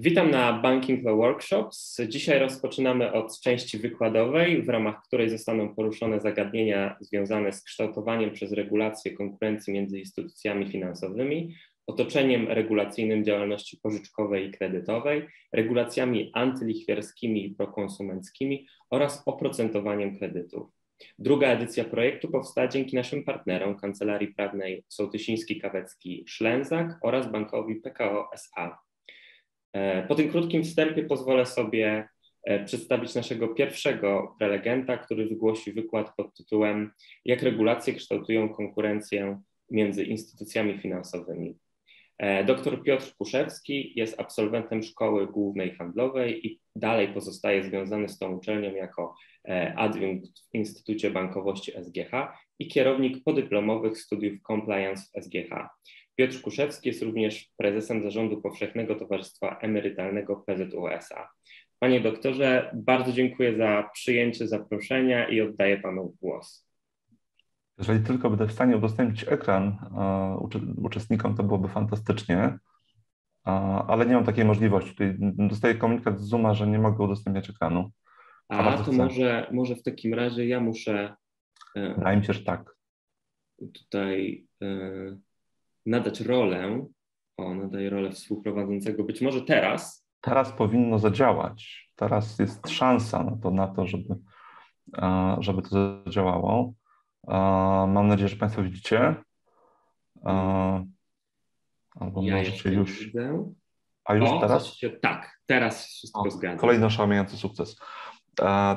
Witam na Banking Law Workshops. Dzisiaj rozpoczynamy od części wykładowej, w ramach której zostaną poruszone zagadnienia związane z kształtowaniem przez regulację konkurencji między instytucjami finansowymi, otoczeniem regulacyjnym działalności pożyczkowej i kredytowej, regulacjami antylichwiarskimi i prokonsumenckimi oraz oprocentowaniem kredytów. Druga edycja projektu powstała dzięki naszym partnerom Kancelarii Prawnej Sołtysiński, Kawecki, Szlęzak oraz bankowi PKO SA. E, po tym krótkim wstępie pozwolę sobie e, przedstawić naszego pierwszego prelegenta, który wygłosi wykład pod tytułem Jak regulacje kształtują konkurencję między instytucjami finansowymi. E, Dr Piotr Kuszewski jest absolwentem Szkoły Głównej Handlowej i dalej pozostaje związany z tą uczelnią jako adiunkt w Instytucie Bankowości SGH i kierownik podyplomowych studiów compliance w SGH. Piotr Kuszewski jest również prezesem Zarządu Powszechnego Towarzystwa Emerytalnego PZUSA. Panie doktorze, bardzo dziękuję za przyjęcie zaproszenia i oddaję panu głos. Jeżeli tylko będę w stanie udostępnić ekran uczestnikom, to byłoby fantastycznie, ale nie mam takiej możliwości. Tutaj dostaję komunikat z Zooma, że nie mogę udostępniać ekranu. A, to może, może w takim razie ja muszę. E, Wydaje mi się, że tak. Tutaj. Y nadać rolę, o, nadaje rolę współprowadzącego, być może teraz. Teraz powinno zadziałać. Teraz jest szansa na to, na to żeby, żeby to zadziałało. Mam nadzieję, że Państwo widzicie. Albo ja możecie już. Widzę. A już o, teraz? Się, tak, teraz wszystko o, zgadza. Kolejny oszałamiający sukces.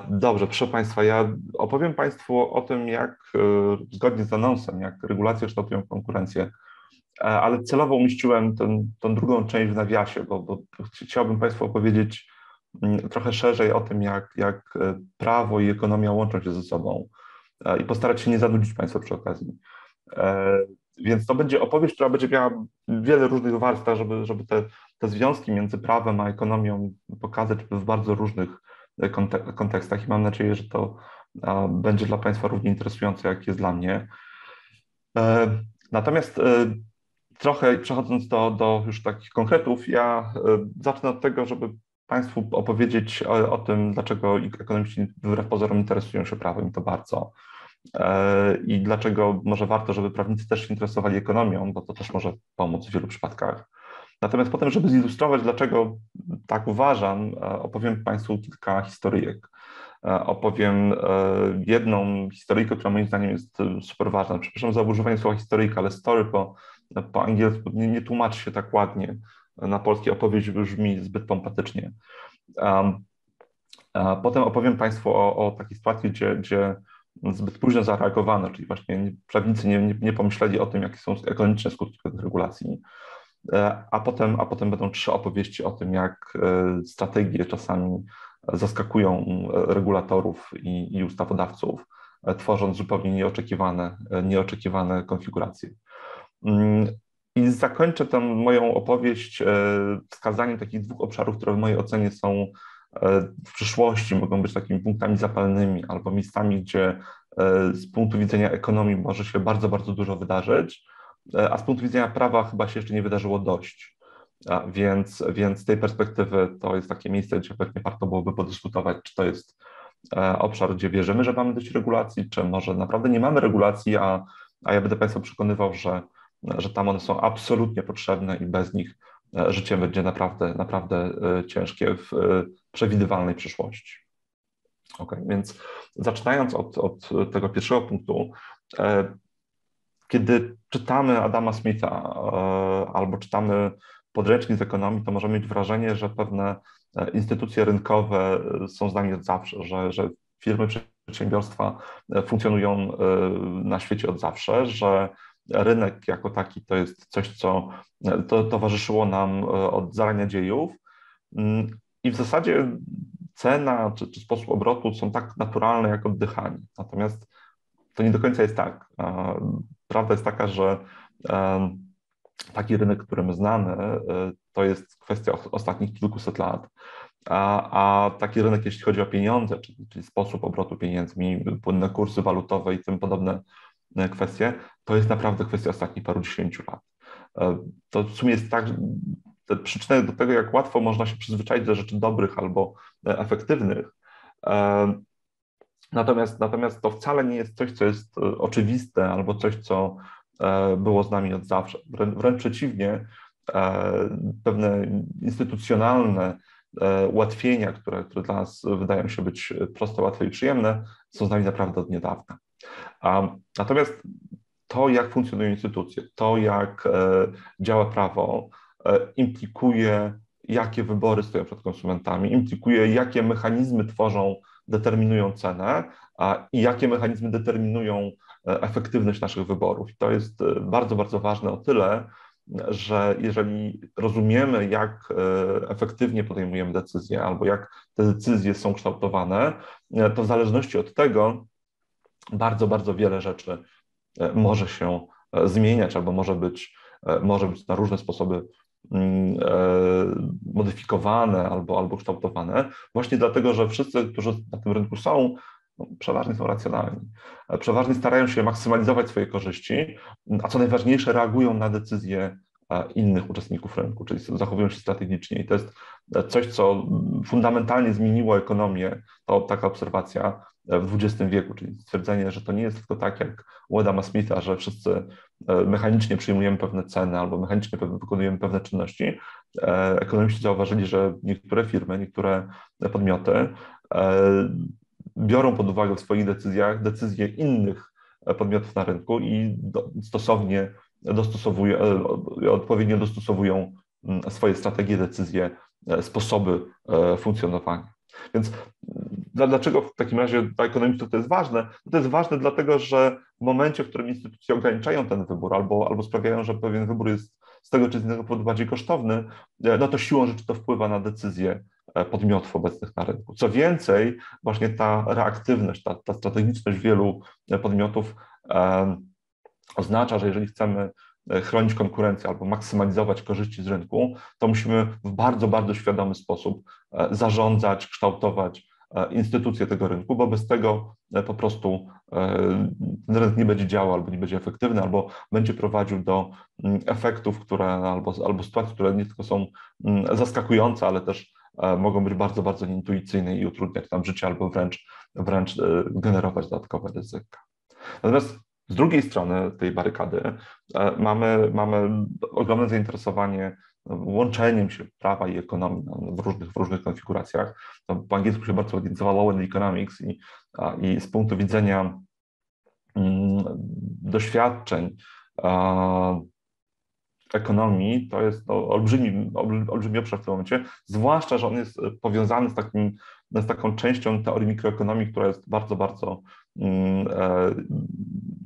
Dobrze, proszę Państwa, ja opowiem Państwu o tym, jak e, zgodnie z anonsem, jak regulacje kształtują konkurencję E, ale celowo umieściłem ten, tą drugą część w nawiasie, bo, bo chciałbym Państwu opowiedzieć mm, trochę szerzej o tym, jak, jak e, prawo i ekonomia łączą się ze sobą e, i postarać się nie zanudzić Państwa przy okazji. Więc to będzie opowieść, która będzie miała wiele różnych warstw, żeby, żeby te, te związki między prawem a ekonomią pokazać w bardzo różnych kontekstach i mam nadzieję, że to będzie dla Państwa równie interesujące, jak jest dla mnie. Natomiast trochę przechodząc do, do już takich konkretów, ja e, zacznę od tego, żeby Państwu opowiedzieć o, o tym, dlaczego ekonomiści wbrew pozorom interesują się prawem i to bardzo. E, I dlaczego może warto, żeby prawnicy też się interesowali ekonomią, bo to też może pomóc w wielu przypadkach. Natomiast potem, żeby zilustrować, dlaczego tak uważam, e, opowiem Państwu kilka historyjek. Opowiem jedną historyjkę, która moim zdaniem jest super ważna. Przepraszam za używanie słowa historyjka, ale story po po angielsku nie, nie tłumaczy się tak ładnie. Na polskiej opowieść brzmi zbyt pompatycznie. Um, potem opowiem Państwu o, o takiej sytuacji, gdzie, gdzie zbyt późno zareagowano, czyli właśnie prawnicy nie, nie, nie pomyśleli o tym, jakie są ekonomiczne skutki tych regulacji. E, a potem, a potem będą trzy opowieści o tym, jak e, strategie czasami zaskakują e, regulatorów i, i ustawodawców, tworząc zupełnie nieoczekiwane, nieoczekiwane konfiguracje. Mm, I zakończę tę moją opowieść e, wskazaniem takich dwóch obszarów, które w mojej ocenie są e, w przyszłości, mogą być takimi punktami zapalnymi albo miejscami, gdzie e, z punktu widzenia ekonomii może się bardzo, bardzo dużo wydarzyć, a z punktu widzenia prawa chyba się jeszcze nie wydarzyło dość. Więc, więc z tej perspektywy to jest takie miejsce, gdzie pewnie warto byłoby podyskutować, czy to jest obszar, gdzie wierzymy, że mamy dość regulacji, czy może naprawdę nie mamy regulacji, a, a ja będę Państwa przekonywał, że że tam one są absolutnie potrzebne i bez nich e, życie będzie naprawdę, naprawdę e, ciężkie w e, przewidywalnej przyszłości. Ok, więc zaczynając od, od tego pierwszego punktu, kiedy czytamy Adama Smitha albo czytamy podręcznik z ekonomii, to możemy mieć wrażenie, że pewne instytucje rynkowe są z nami od zawsze, że, że firmy, przedsiębiorstwa funkcjonują na świecie od zawsze, że rynek jako taki to jest coś, co to towarzyszyło nam e, od zarania dziejów mm, i w zasadzie cena czy, czy sposób obrotu są tak naturalne jak oddychanie. Natomiast to nie do końca jest tak. Prawda jest taka, że taki rynek, który my znamy, e, to jest kwestia ostatnich kilkuset lat. A, a taki rynek, jeśli chodzi o pieniądze, czyli, czyli sposób obrotu pieniędzmi, płynne kursy walutowe i tym podobne E, kwestie, to jest naprawdę kwestia ostatnich paru dziesięciu lat. E, to w sumie jest tak, te przyczyny do tego, jak łatwo można się przyzwyczaić do rzeczy dobrych albo efektywnych. Natomiast, natomiast to wcale nie jest coś, co jest oczywiste albo coś, co było z nami od zawsze. Wrę, wręcz przeciwnie, pewne instytucjonalne ułatwienia, które, które dla nas wydają się być proste, łatwe i przyjemne, są z nami naprawdę od niedawna. Natomiast to, jak funkcjonują instytucje, to, jak e, działa prawo, e, implikuje, jakie wybory stoją przed konsumentami, implikuje, jakie mechanizmy tworzą, determinują cenę i jakie mechanizmy determinują e, efektywność naszych wyborów. I to jest bardzo, bardzo ważne o tyle, że jeżeli rozumiemy, jak efektywnie podejmujemy decyzje, albo jak te decyzje są kształtowane, to w zależności od tego bardzo, bardzo wiele rzeczy E, może się e, zmieniać albo może być, e, może być na różne sposoby mm, modyfikowane albo, albo kształtowane, właśnie dlatego, że wszyscy, którzy na tym rynku są, no, przeważnie są racjonalni. Przeważnie starają się maksymalizować swoje korzyści, a co najważniejsze, reagują na decyzje innych uczestników rynku, czyli zachowują się strategicznie. I to jest coś, co fundamentalnie zmieniło ekonomię, to taka obserwacja w XX wieku, czyli stwierdzenie, że to nie jest tylko tak jak u Adama Smitha, że wszyscy e, mechanicznie przyjmujemy pewne ceny albo mechanicznie wykonujemy pewne czynności. E, ekonomiści zauważyli, że niektóre firmy, niektóre podmioty e, biorą pod uwagę w swoich decyzjach decyzje innych podmiotów na rynku i stosownie dostosowują, odpowiednio dostosowują mm, swoje strategie, decyzje, sposoby funkcjonowania. Więc Dlaczego w takim razie dla ekonomistów to jest ważne? To jest ważne dlatego, że w momencie, w którym instytucje ograniczają ten wybór albo, albo sprawiają, że pewien wybór jest z tego czy z innego powodu bardziej kosztowny, e, no to siłą rzeczy to wpływa na decyzje e, podmiotów obecnych na rynku. Co więcej, właśnie ta reaktywność, ta, ta strategiczność wielu e, podmiotów e, oznacza, że jeżeli chcemy chronić konkurencję albo maksymalizować korzyści z rynku, to musimy w bardzo, bardzo świadomy sposób zarządzać, kształtować E, instytucje tego rynku, bo bez tego e, po prostu e, rynek nie będzie działał, albo nie będzie efektywny, albo będzie prowadził do mm, efektów, które, albo, albo sytuacji, które nie tylko są mm, zaskakujące, ale też mogą być bardzo, bardzo nieintuicyjne i utrudniać nam życie, albo wręcz, wręcz generować dodatkowe ryzyka. Natomiast z drugiej strony tej barykady mamy, mamy ogromne zainteresowanie łączeniem się prawa i ekonomii no, w, różnych, w różnych konfiguracjach. To po angielsku się bardzo ładnie nazywa Law and Economics i, i z punktu widzenia mm, doświadczeń ekonomii to jest to olbrzymi, olbrzymi obszar w tym momencie, zwłaszcza, że on jest powiązany z, takim, z taką częścią teorii mikroekonomii, która jest bardzo, bardzo mm, e,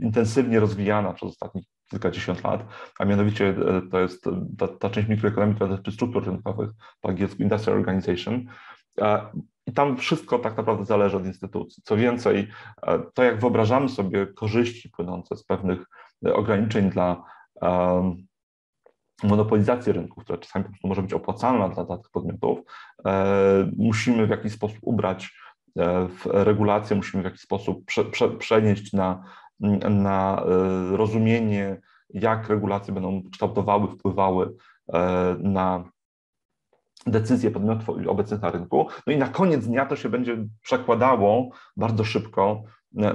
intensywnie rozwijana przez ostatnich kilkadziesiąt lat, a mianowicie e, to jest ta, ta część mikroekonomii, która dotyczy struktur rynkowych, po angielsku Industrial Organization. I tam wszystko tak naprawdę zależy od instytucji. Co więcej, e, to jak wyobrażamy sobie korzyści płynące z pewnych e, ograniczeń dla monopolizacji rynku, która czasami po prostu może być opłacalna dla, dla tych podmiotów, e, musimy w jakiś sposób ubrać w regulację, musimy w jakiś sposób prze, prze, przenieść na na e, rozumienie, jak regulacje będą kształtowały, wpływały e, na decyzje podmiotów obecnych na rynku. No i na koniec dnia to się będzie przekładało bardzo szybko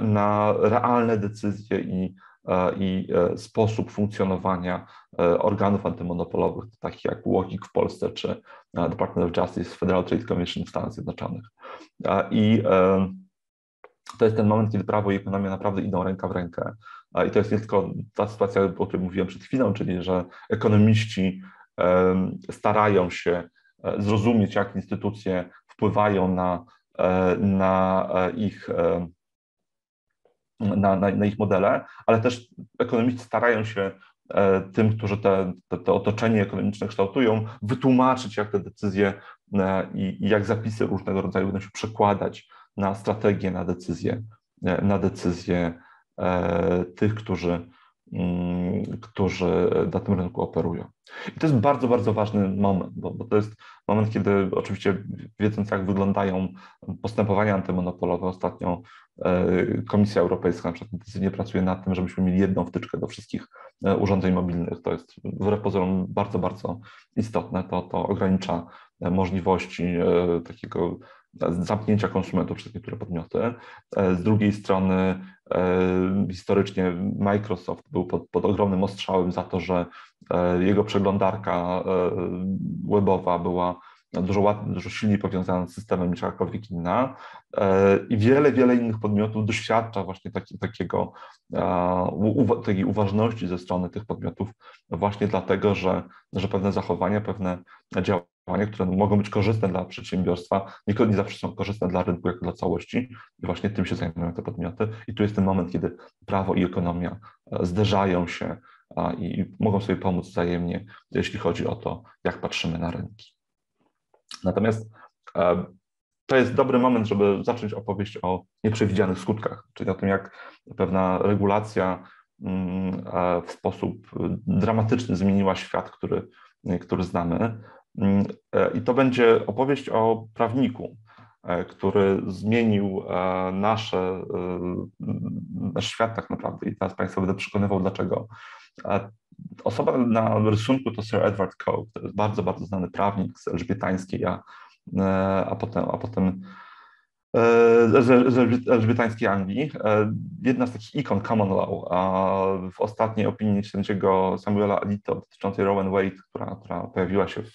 na realne decyzje i, e, i sposób funkcjonowania organów antymonopolowych, takich jak UOKiK w Polsce czy Department of Justice, Federal Trade Commission w Stanach Zjednoczonych. I to jest ten moment, kiedy prawo i ekonomia naprawdę idą ręka w rękę. I to jest nie tylko ta sytuacja, o której mówiłem przed chwilą, czyli że ekonomiści starają się e, zrozumieć, jak instytucje wpływają na, e, na e, ich na, na, na ich modele, ale też ekonomiści starają się tym, którzy te, te, te, otoczenie ekonomiczne kształtują, wytłumaczyć, jak te decyzje i, i jak zapisy różnego rodzaju będą się przekładać na strategię, na decyzję, na decyzję e, tych, którzy którzy na tym rynku operują. I to jest bardzo, bardzo ważny moment, bo, bo to jest moment, kiedy oczywiście wiedząc, jak wyglądają postępowania antymonopolowe, ostatnio e, Komisja Europejska na przykład intensywnie pracuje nad tym, żebyśmy mieli jedną wtyczkę do wszystkich e, urządzeń mobilnych. To jest wbrew pozorom bardzo, bardzo istotne. To, to ogranicza możliwości takiego zamknięcia konsumentów przez niektóre podmioty. E, z drugiej strony e, historycznie Microsoft był pod, pod ogromnym ostrzałem za to, że e, jego przeglądarka webowa była dużo, dużo silniej powiązana z systemem niż jakakolwiek inna i wiele, wiele innych podmiotów doświadcza właśnie taki, takiego, takiej uważności ze strony tych podmiotów właśnie dlatego, że, że pewne zachowania, pewne działania które mogą być korzystne dla przedsiębiorstwa, nie zawsze są korzystne dla rynku jako dla całości i właśnie tym się zajmują te podmioty. I tu jest ten moment, kiedy prawo i ekonomia e, zderzają się i mogą sobie pomóc wzajemnie, jeśli chodzi o to, jak patrzymy na rynki. Natomiast e, to jest dobry moment, żeby zacząć opowieść o nieprzewidzianych skutkach, czyli o tym, jak pewna regulacja mm, e, w sposób dramatyczny zmieniła świat, który, który znamy. Mm, e, I to będzie opowieść o prawniku, e, który zmienił e, nasze, nasz świat tak naprawdę i teraz Państwa będę przekonywał dlaczego. Osoba na rysunku to Sir Edward Coke, to jest bardzo, bardzo znany prawnik z elżbietańskiej, a, a potem, a potem z elżbietańskiej Anglii. Jedna z takich ikon common law. W ostatniej opinii sędziego Samuela Alito dotyczącej Rowan Wade, która, która pojawiła się w,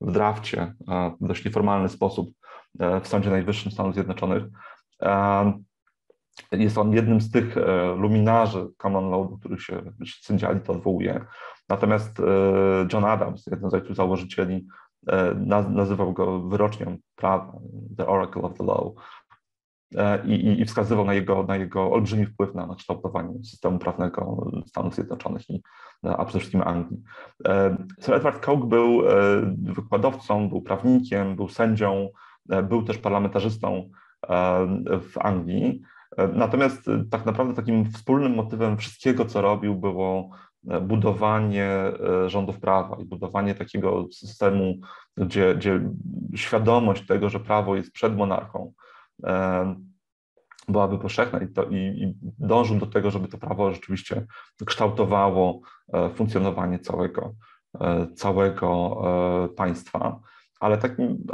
w drafcie w dość nieformalny sposób e, w Sądzie Najwyższym Stanów Zjednoczonych. Jest on jednym z tych e, luminarzy common law, do których się sędzia Alito odwołuje. Natomiast e, John Adams, jeden z ojców założycieli, nazywał go wyrocznią prawa, the oracle of the law, i, i wskazywał na jego, na jego olbrzymi wpływ na, na kształtowanie systemu prawnego Stanów Zjednoczonych i a przede wszystkim Anglii. Sir Edward Coke był wykładowcą, był prawnikiem, był sędzią, był też parlamentarzystą w Anglii. Natomiast tak naprawdę takim wspólnym motywem wszystkiego, co robił, było budowanie e, rządów prawa i budowanie takiego systemu, gdzie, gdzie świadomość tego, że prawo jest przed monarchą, byłaby powszechna i, to, i, i dążył do tego, żeby to prawo rzeczywiście kształtowało e, funkcjonowanie całego, e, całego państwa. Ale takim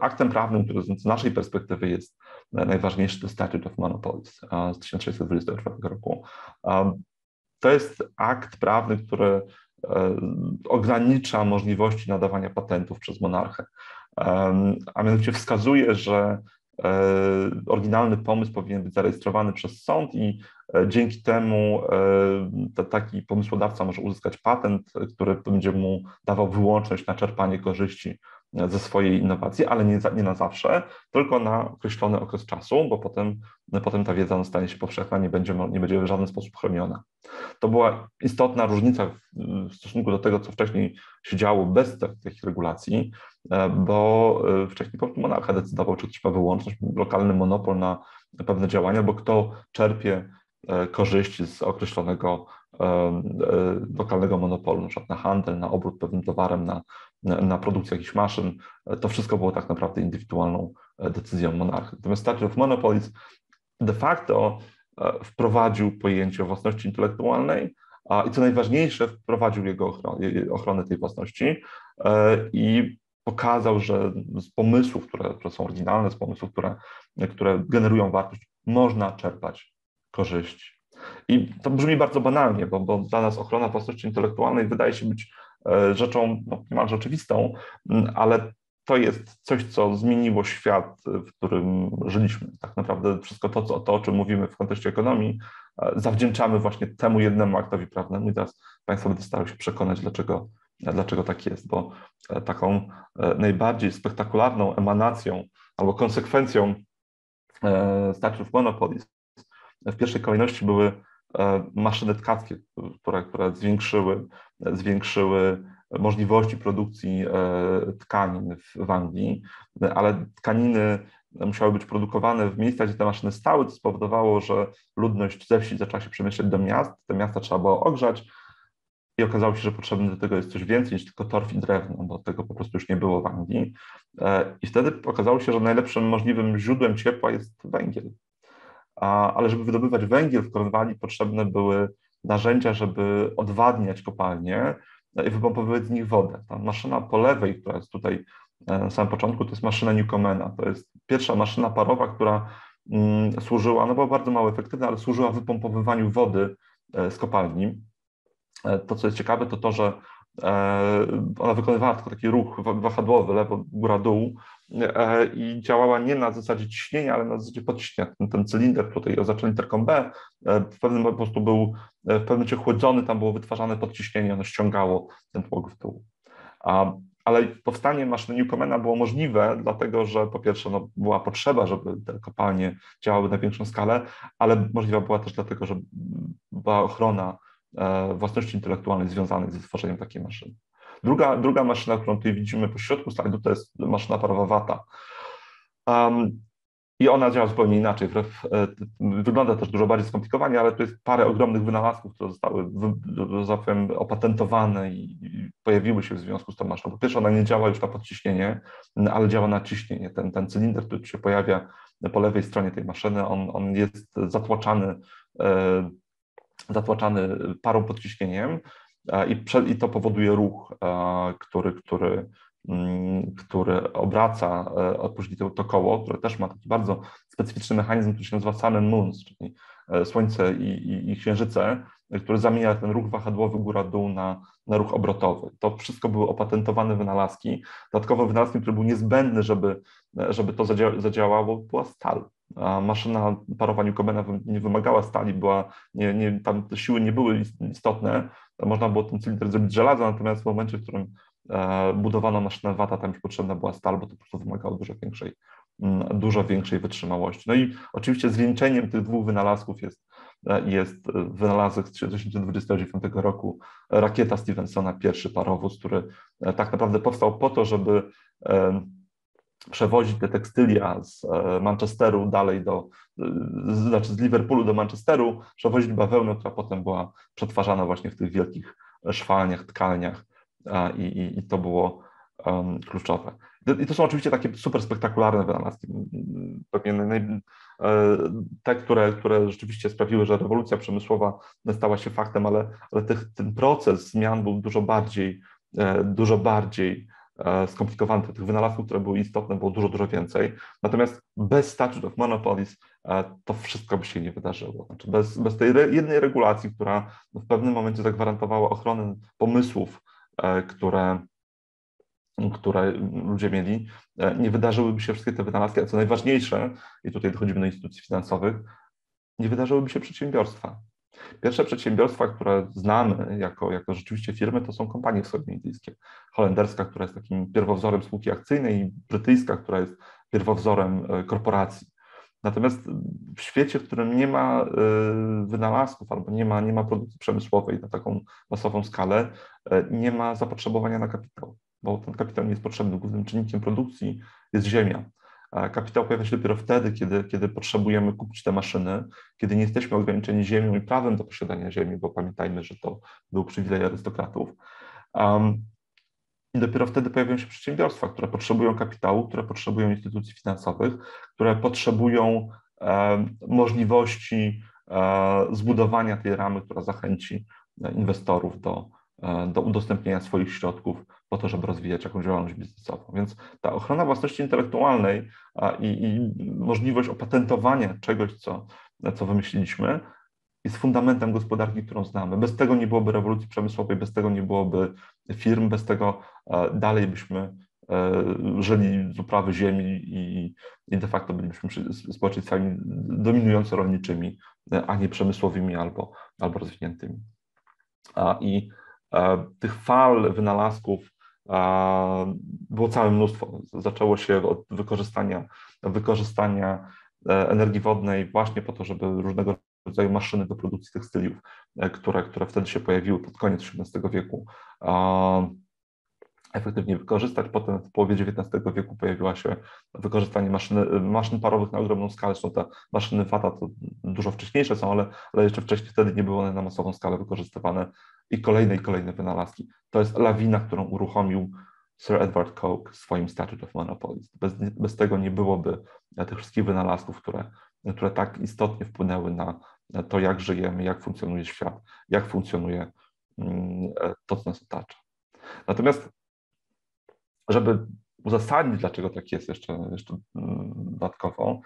aktem prawnym, który z naszej perspektywy jest najważniejszy, to Statute of Monopolies z 1624 roku. To jest akt prawny, który e, ogranicza możliwości nadawania patentów przez monarchę, a mianowicie wskazuje, że e, oryginalny pomysł powinien być zarejestrowany przez sąd i e, dzięki temu taki pomysłodawca może uzyskać patent, który będzie mu dawał wyłączność na czerpanie korzyści ze swojej innowacji, ale nie, nie na zawsze, tylko na określony okres czasu, bo potem, potem ta wiedza stanie się powszechna, nie będzie, nie będzie w żaden sposób chroniona. To była istotna różnica w, w stosunku do tego, co wcześniej się działo bez takich regulacji, e, bo e, wcześniej po prostu monarcha decydował, czy ktoś ma wyłączność, lokalny monopol na pewne działania, bo kto czerpie korzyści z określonego lokalnego monopolu, na przykład na handel, na obrót pewnym towarem, na na produkcję jakichś maszyn. To wszystko było tak naprawdę indywidualną e, decyzją monarchy. Natomiast Statute of Monopolies de facto e, wprowadził pojęcie własności intelektualnej i co najważniejsze, wprowadził jego ochronę, ochronę tej własności e, i pokazał, że z pomysłów, które, które są oryginalne, z pomysłów, które, które generują wartość, można czerpać korzyści. I to brzmi bardzo banalnie, bo, bo dla nas ochrona własności intelektualnej wydaje się być E, rzeczą no, niemalże oczywistą, ale to jest coś, co zmieniło świat, w którym żyliśmy. Tak naprawdę wszystko to, co, to o czym mówimy w kontekście ekonomii, e, zawdzięczamy właśnie temu jednemu aktowi prawnemu i teraz Państwo będą starały się przekonać, dlaczego, dlaczego tak jest, bo e, taką najbardziej spektakularną emanacją albo konsekwencją Statute of Monopolies w pierwszej kolejności były maszyny tkackie, które, które zwiększyły zwiększyły możliwości produkcji e, tkanin w, Anglii, ale tkaniny musiały być produkowane w miejscach, gdzie te maszyny stały, co spowodowało, że ludność ze wsi zaczęła się przemieszczać do miast, te miasta trzeba było ogrzać i okazało się, że potrzebne do tego jest coś więcej niż tylko torf i drewno, bo tego po prostu już nie było w Anglii. I wtedy okazało się, że najlepszym możliwym źródłem ciepła jest węgiel. Ale żeby wydobywać węgiel w Kornwali potrzebne były narzędzia, żeby odwadniać kopalnie i wypompowywać z nich wodę. Ta maszyna po lewej, która jest tutaj e, na samym początku, to jest maszyna Newcomena. To jest pierwsza maszyna parowa, która mm, służyła, no była bardzo mało efektywna, ale służyła wypompowywaniu wody e, z kopalni. E, to, co jest ciekawe, to to, że ona wykonywała tylko taki ruch wahadłowy, lewo, góra, dół, E, i działała nie na zasadzie ciśnienia, ale na zasadzie podciśnienia. Ten, ten cylinder tutaj oznaczony literką B e, w pewnym po prostu był e, w pewnym momencie chłodzony, tam było wytwarzane podciśnienie, ono ściągało ten tłok w dół. Ale powstanie maszyny Newcomena było możliwe, dlatego że po pierwsze no, była potrzeba, żeby te kopalnie działały na większą skalę, ale możliwa była też dlatego, że była ochrona własności intelektualnej związanej ze stworzeniem takiej maszyny. Druga, druga maszyna, którą tutaj widzimy po środku slajdu, to jest maszyna parowa Wata. Um, i ona działa zupełnie inaczej. E, wygląda też dużo bardziej skomplikowanie, ale to jest parę ogromnych wynalazków, które zostały zapowiem, opatentowane i pojawiły się w związku z tą maszyną. Po pierwsze, ona nie działa już na podciśnienie, ale działa na ciśnienie. Ten, ten cylinder, który się pojawia po lewej stronie tej maszyny, on, on jest zatłaczany, e, zatłaczany parą podciśnieniem i, i to powoduje ruch, który, który, mm, który obraca e, później to, to koło, które też ma taki bardzo specyficzny mechanizm, który się nazywa Sun and Moons, czyli e, Słońce i, i, i Księżyce, który zamienia ten ruch wahadłowy góra-dół na, na ruch obrotowy. To wszystko były opatentowane wynalazki. Dodatkowo wynalazkiem, który był niezbędny, żeby, żeby to zadziałało, była stal. A maszyna parowa Newcomena nie wymagała stali, była, nie, nie, tam te siły nie były istotne, można było ten cylinder zrobić żelazo, natomiast w momencie, w którym e, budowano maszynę Wata, tam już potrzebna była stal, bo to po prostu wymagało dużo większej, mm, dużo większej wytrzymałości. No i oczywiście zwieńczeniem tych dwóch wynalazków jest, e, jest wynalazek z 1929 roku, rakieta Stevensona, pierwszy parowóz, który e, tak naprawdę powstał po to, żeby przewozić te tekstylia z e, Manchesteru dalej do, znaczy z Liverpoolu do Manchesteru, przewozić bawełnę, która potem była przetwarzana właśnie w tych wielkich szwalniach, tkalniach i, i, i to było um, kluczowe. I to są oczywiście takie super spektakularne wynalazki, pewnie e, te, które, które rzeczywiście sprawiły, że rewolucja przemysłowa stała się faktem, ale, ale ten proces zmian był dużo bardziej, e, dużo bardziej E, skomplikowane, tych wynalazków, które były istotne, było dużo, dużo więcej. Natomiast bez Statute of Monopolies e, to wszystko by się nie wydarzyło. Znaczy bez, bez tej jednej regulacji, która w pewnym momencie zagwarantowała ochronę pomysłów, e, które, które ludzie mieli, nie wydarzyłyby się wszystkie te wynalazki, a co najważniejsze, i tutaj dochodzimy do instytucji finansowych, nie wydarzyłyby się przedsiębiorstwa. Pierwsze przedsiębiorstwa, które znamy jako, jako rzeczywiście firmy, to są kompanie wschodnioindyjskie. Holenderska, która jest takim pierwowzorem spółki akcyjnej i brytyjska, która jest pierwowzorem e, korporacji. Natomiast w świecie, w którym nie ma e, wynalazków albo nie ma, nie ma produkcji przemysłowej na taką masową skalę, e, nie ma zapotrzebowania na kapitał, bo ten kapitał nie jest potrzebny. Głównym czynnikiem produkcji jest ziemia. Kapitał pojawia się dopiero wtedy, kiedy, kiedy potrzebujemy kupić te maszyny, kiedy nie jesteśmy ograniczeni ziemią i prawem do posiadania ziemi, bo pamiętajmy, że to był przywilej arystokratów. Um, I dopiero wtedy pojawiają się przedsiębiorstwa, które potrzebują kapitału, które potrzebują instytucji finansowych, które potrzebują e, możliwości e, zbudowania tej ramy, która zachęci inwestorów do, e, do udostępnienia swoich środków po to, żeby rozwijać jakąś działalność biznesową. Więc ta ochrona własności intelektualnej i, i możliwość opatentowania czegoś, co, co wymyśliliśmy, jest fundamentem gospodarki, którą znamy. Bez tego nie byłoby rewolucji przemysłowej, bez tego nie byłoby firm, bez tego dalej byśmy żyli z uprawy ziemi i, i de facto bylibyśmy społeczeństwami dominująco rolniczymi, a nie przemysłowymi albo, albo rozwiniętymi. I tych fal wynalazków było całe mnóstwo. Zaczęło się od wykorzystania, wykorzystania e, energii wodnej właśnie po to, żeby różnego rodzaju maszyny do produkcji tekstyliów, e, które, które wtedy się pojawiły pod koniec XVII wieku, efektywnie wykorzystać. Potem w połowie XIX wieku pojawiło się wykorzystanie maszyny, maszyn parowych na ogromną skalę. Są te maszyny Fata, to dużo wcześniejsze są, ale, ale jeszcze wcześniej wtedy nie były one na masową skalę wykorzystywane i kolejne i kolejne wynalazki. To jest lawina, którą uruchomił Sir Edward Coke swoim Statute of Monopolies. Bez, bez tego nie byłoby tych wszystkich wynalazków, które, które tak istotnie wpłynęły na to, jak żyjemy, jak funkcjonuje świat, jak funkcjonuje mm, to, co nas otacza. Natomiast, żeby uzasadnić, dlaczego tak jest jeszcze, jeszcze mm, dodatkowo,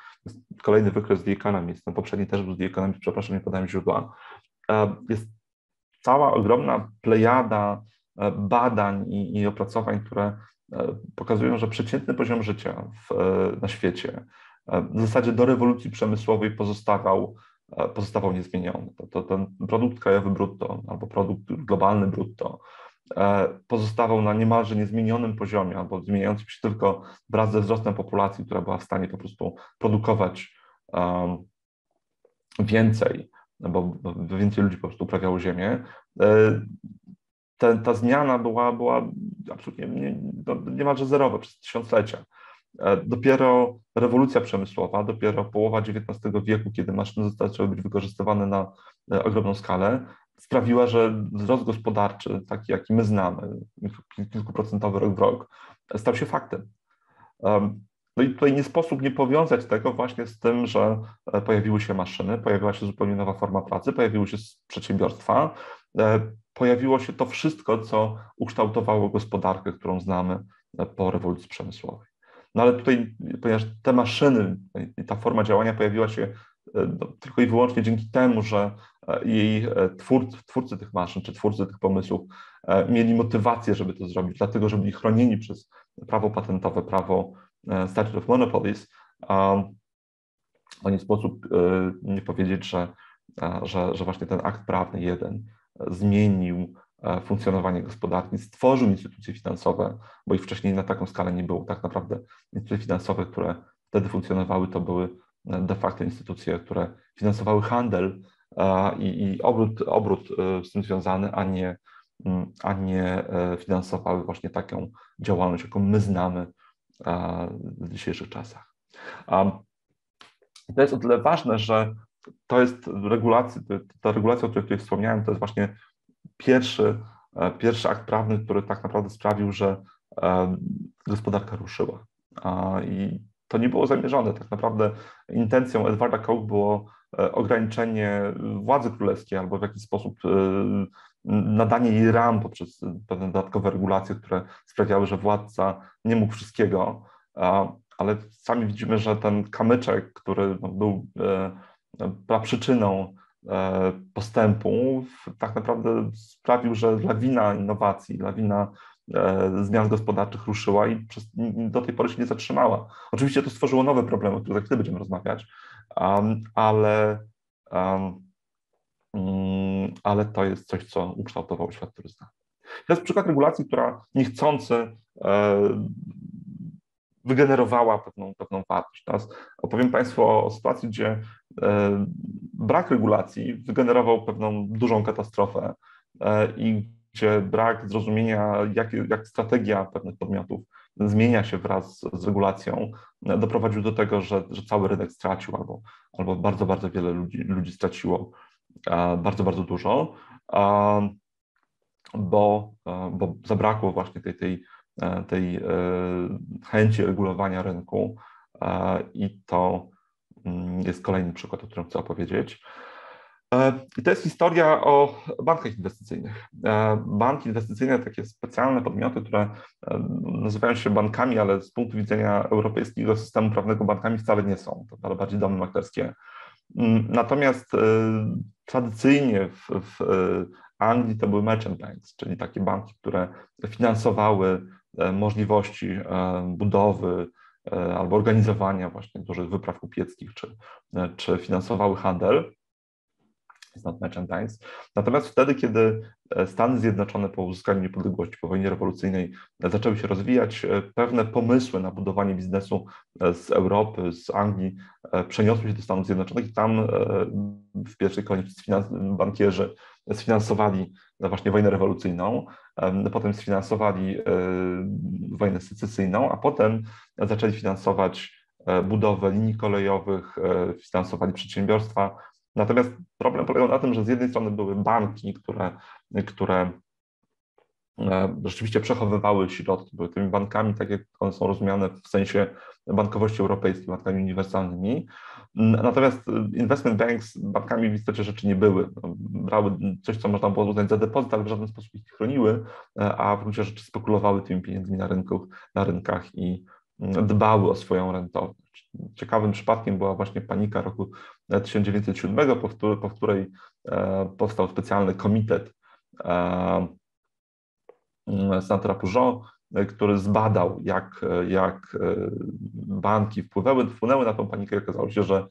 kolejny wykres z The Economist, ten poprzedni też był z The Economist, przepraszam, nie podałem źródła, e, jest cała ogromna plejada e, badań i, i opracowań, które e, pokazują, że przeciętny poziom życia w, na świecie w zasadzie do rewolucji przemysłowej pozostawał pozostawał niezmieniony. To, to ten produkt krajowy brutto albo produkt globalny brutto pozostawał na niemalże niezmienionym poziomie albo zmieniającym się tylko wraz ze wzrostem populacji, która była w stanie po prostu produkować więcej, bo, bo więcej ludzi po prostu uprawiało ziemię. E, ta, ta zmiana była, była absolutnie nie, no, niemalże zerowa przez tysiąclecia. E, dopiero rewolucja przemysłowa, dopiero połowa XIX wieku, kiedy maszyny zaczęły być wykorzystywane na e, ogromną skalę, sprawiła, że wzrost gospodarczy, taki jaki my znamy, kilkuprocentowy rok w rok, stał się faktem. No i tutaj nie sposób nie powiązać tego właśnie z tym, że e, pojawiły się maszyny, pojawiła się zupełnie nowa forma pracy, pojawiły się przedsiębiorstwa, pojawiło się to wszystko, co ukształtowało gospodarkę, którą znamy po rewolucji przemysłowej. No ale tutaj, ponieważ te maszyny i ta forma działania pojawiła się e, tylko i wyłącznie dzięki temu, że e, jej e, twórcy, twórcy tych maszyn czy twórcy tych pomysłów mieli motywację, żeby to zrobić, dlatego że byli chronieni przez prawo patentowe, prawo Statute of Monopolies, a nie sposób nie powiedzieć, że, że, że właśnie ten akt prawny jeden zmienił E, funkcjonowanie gospodarki, stworzył instytucje finansowe, bo ich wcześniej na taką skalę nie było. Tak naprawdę instytucje finansowe, które wtedy funkcjonowały, to były e, de facto instytucje, które finansowały handel e, i, i obrót, obrót z tym związany, a nie, mm, a nie finansowały właśnie taką działalność, jaką my znamy w dzisiejszych czasach. To jest o tyle ważne, że to jest regulacja, ta regulacja, o której wspomniałem, to jest właśnie pierwszy, e, pierwszy akt prawny, który tak naprawdę sprawił, że e, gospodarka ruszyła. I to nie było zamierzone. Tak naprawdę intencją Edwarda Koch było e, ograniczenie władzy królewskiej albo w jakiś sposób nadanie jej ram poprzez pewne dodatkowe regulacje, które sprawiały, że władca nie mógł wszystkiego, ale sami widzimy, że ten kamyczek, który no, był przyczyną E, postępu tak naprawdę sprawił, że lawina innowacji, lawina e, zmian gospodarczych ruszyła i do tej pory się nie zatrzymała. Oczywiście to stworzyło nowe problemy, o których za chwilę będziemy rozmawiać, ale, mm, ale to jest coś, co ukształtowało świat, który. To jest przykład regulacji, która niechcący e, wygenerowała pewną, pewną wartość. Teraz opowiem Państwu o, o sytuacji, gdzie e, brak regulacji wygenerował pewną dużą katastrofę e, i gdzie brak zrozumienia, jak, jak strategia pewnych podmiotów zmienia się wraz z regulacją, doprowadził do tego, że, że cały rynek stracił albo, albo bardzo, bardzo wiele ludzi, ludzi straciło bardzo, bardzo dużo, bo, bo zabrakło właśnie tej, tej E, tej e, chęci regulowania rynku i to mm, jest kolejny przykład, o którym chcę opowiedzieć. I to jest historia o bankach inwestycyjnych. Banki inwestycyjne, takie specjalne podmioty, które nazywają się bankami, ale z punktu widzenia europejskiego systemu prawnego bankami wcale nie są, to ale bardziej domy maklerskie. Mm, natomiast tradycyjnie w, w Anglii to były merchant banks, czyli takie banki, które finansowały E, możliwości e, budowy e, albo organizowania właśnie dużych wypraw kupieckich, czy, czy finansowały handel, jest not merchandise. Natomiast wtedy, kiedy Stany Zjednoczone po uzyskaniu niepodległości, po wojnie rewolucyjnej zaczęły się rozwijać, pewne pomysły na budowanie biznesu z Europy, z Anglii przeniosły się do Stanów Zjednoczonych i tam w pierwszej kolejności bankierzy sfinansowali właśnie wojnę rewolucyjną, potem sfinansowali wojnę secesyjną, a potem zaczęli finansować budowę linii kolejowych, finansowali przedsiębiorstwa. Natomiast problem polegał na tym, że z jednej strony były banki, które, które E, rzeczywiście przechowywały środki, były tymi bankami, tak jak one są rozumiane w sensie bankowości europejskiej, bankami uniwersalnymi. Natomiast investment banks bankami w istocie rzeczy nie były. Brały coś, co można było uznać za depozyt, ale w żaden sposób ich chroniły, e, a w gruncie rzeczy spekulowały tymi pieniędzmi na, rynku, na rynkach i dbały o swoją rentowność. Ciekawym przypadkiem była właśnie panika roku 1907, po, której e, powstał specjalny komitet senatora Peugeot, który zbadał, jak, jak e, banki wpływały, wpłynęły na tą panikę i okazało się, że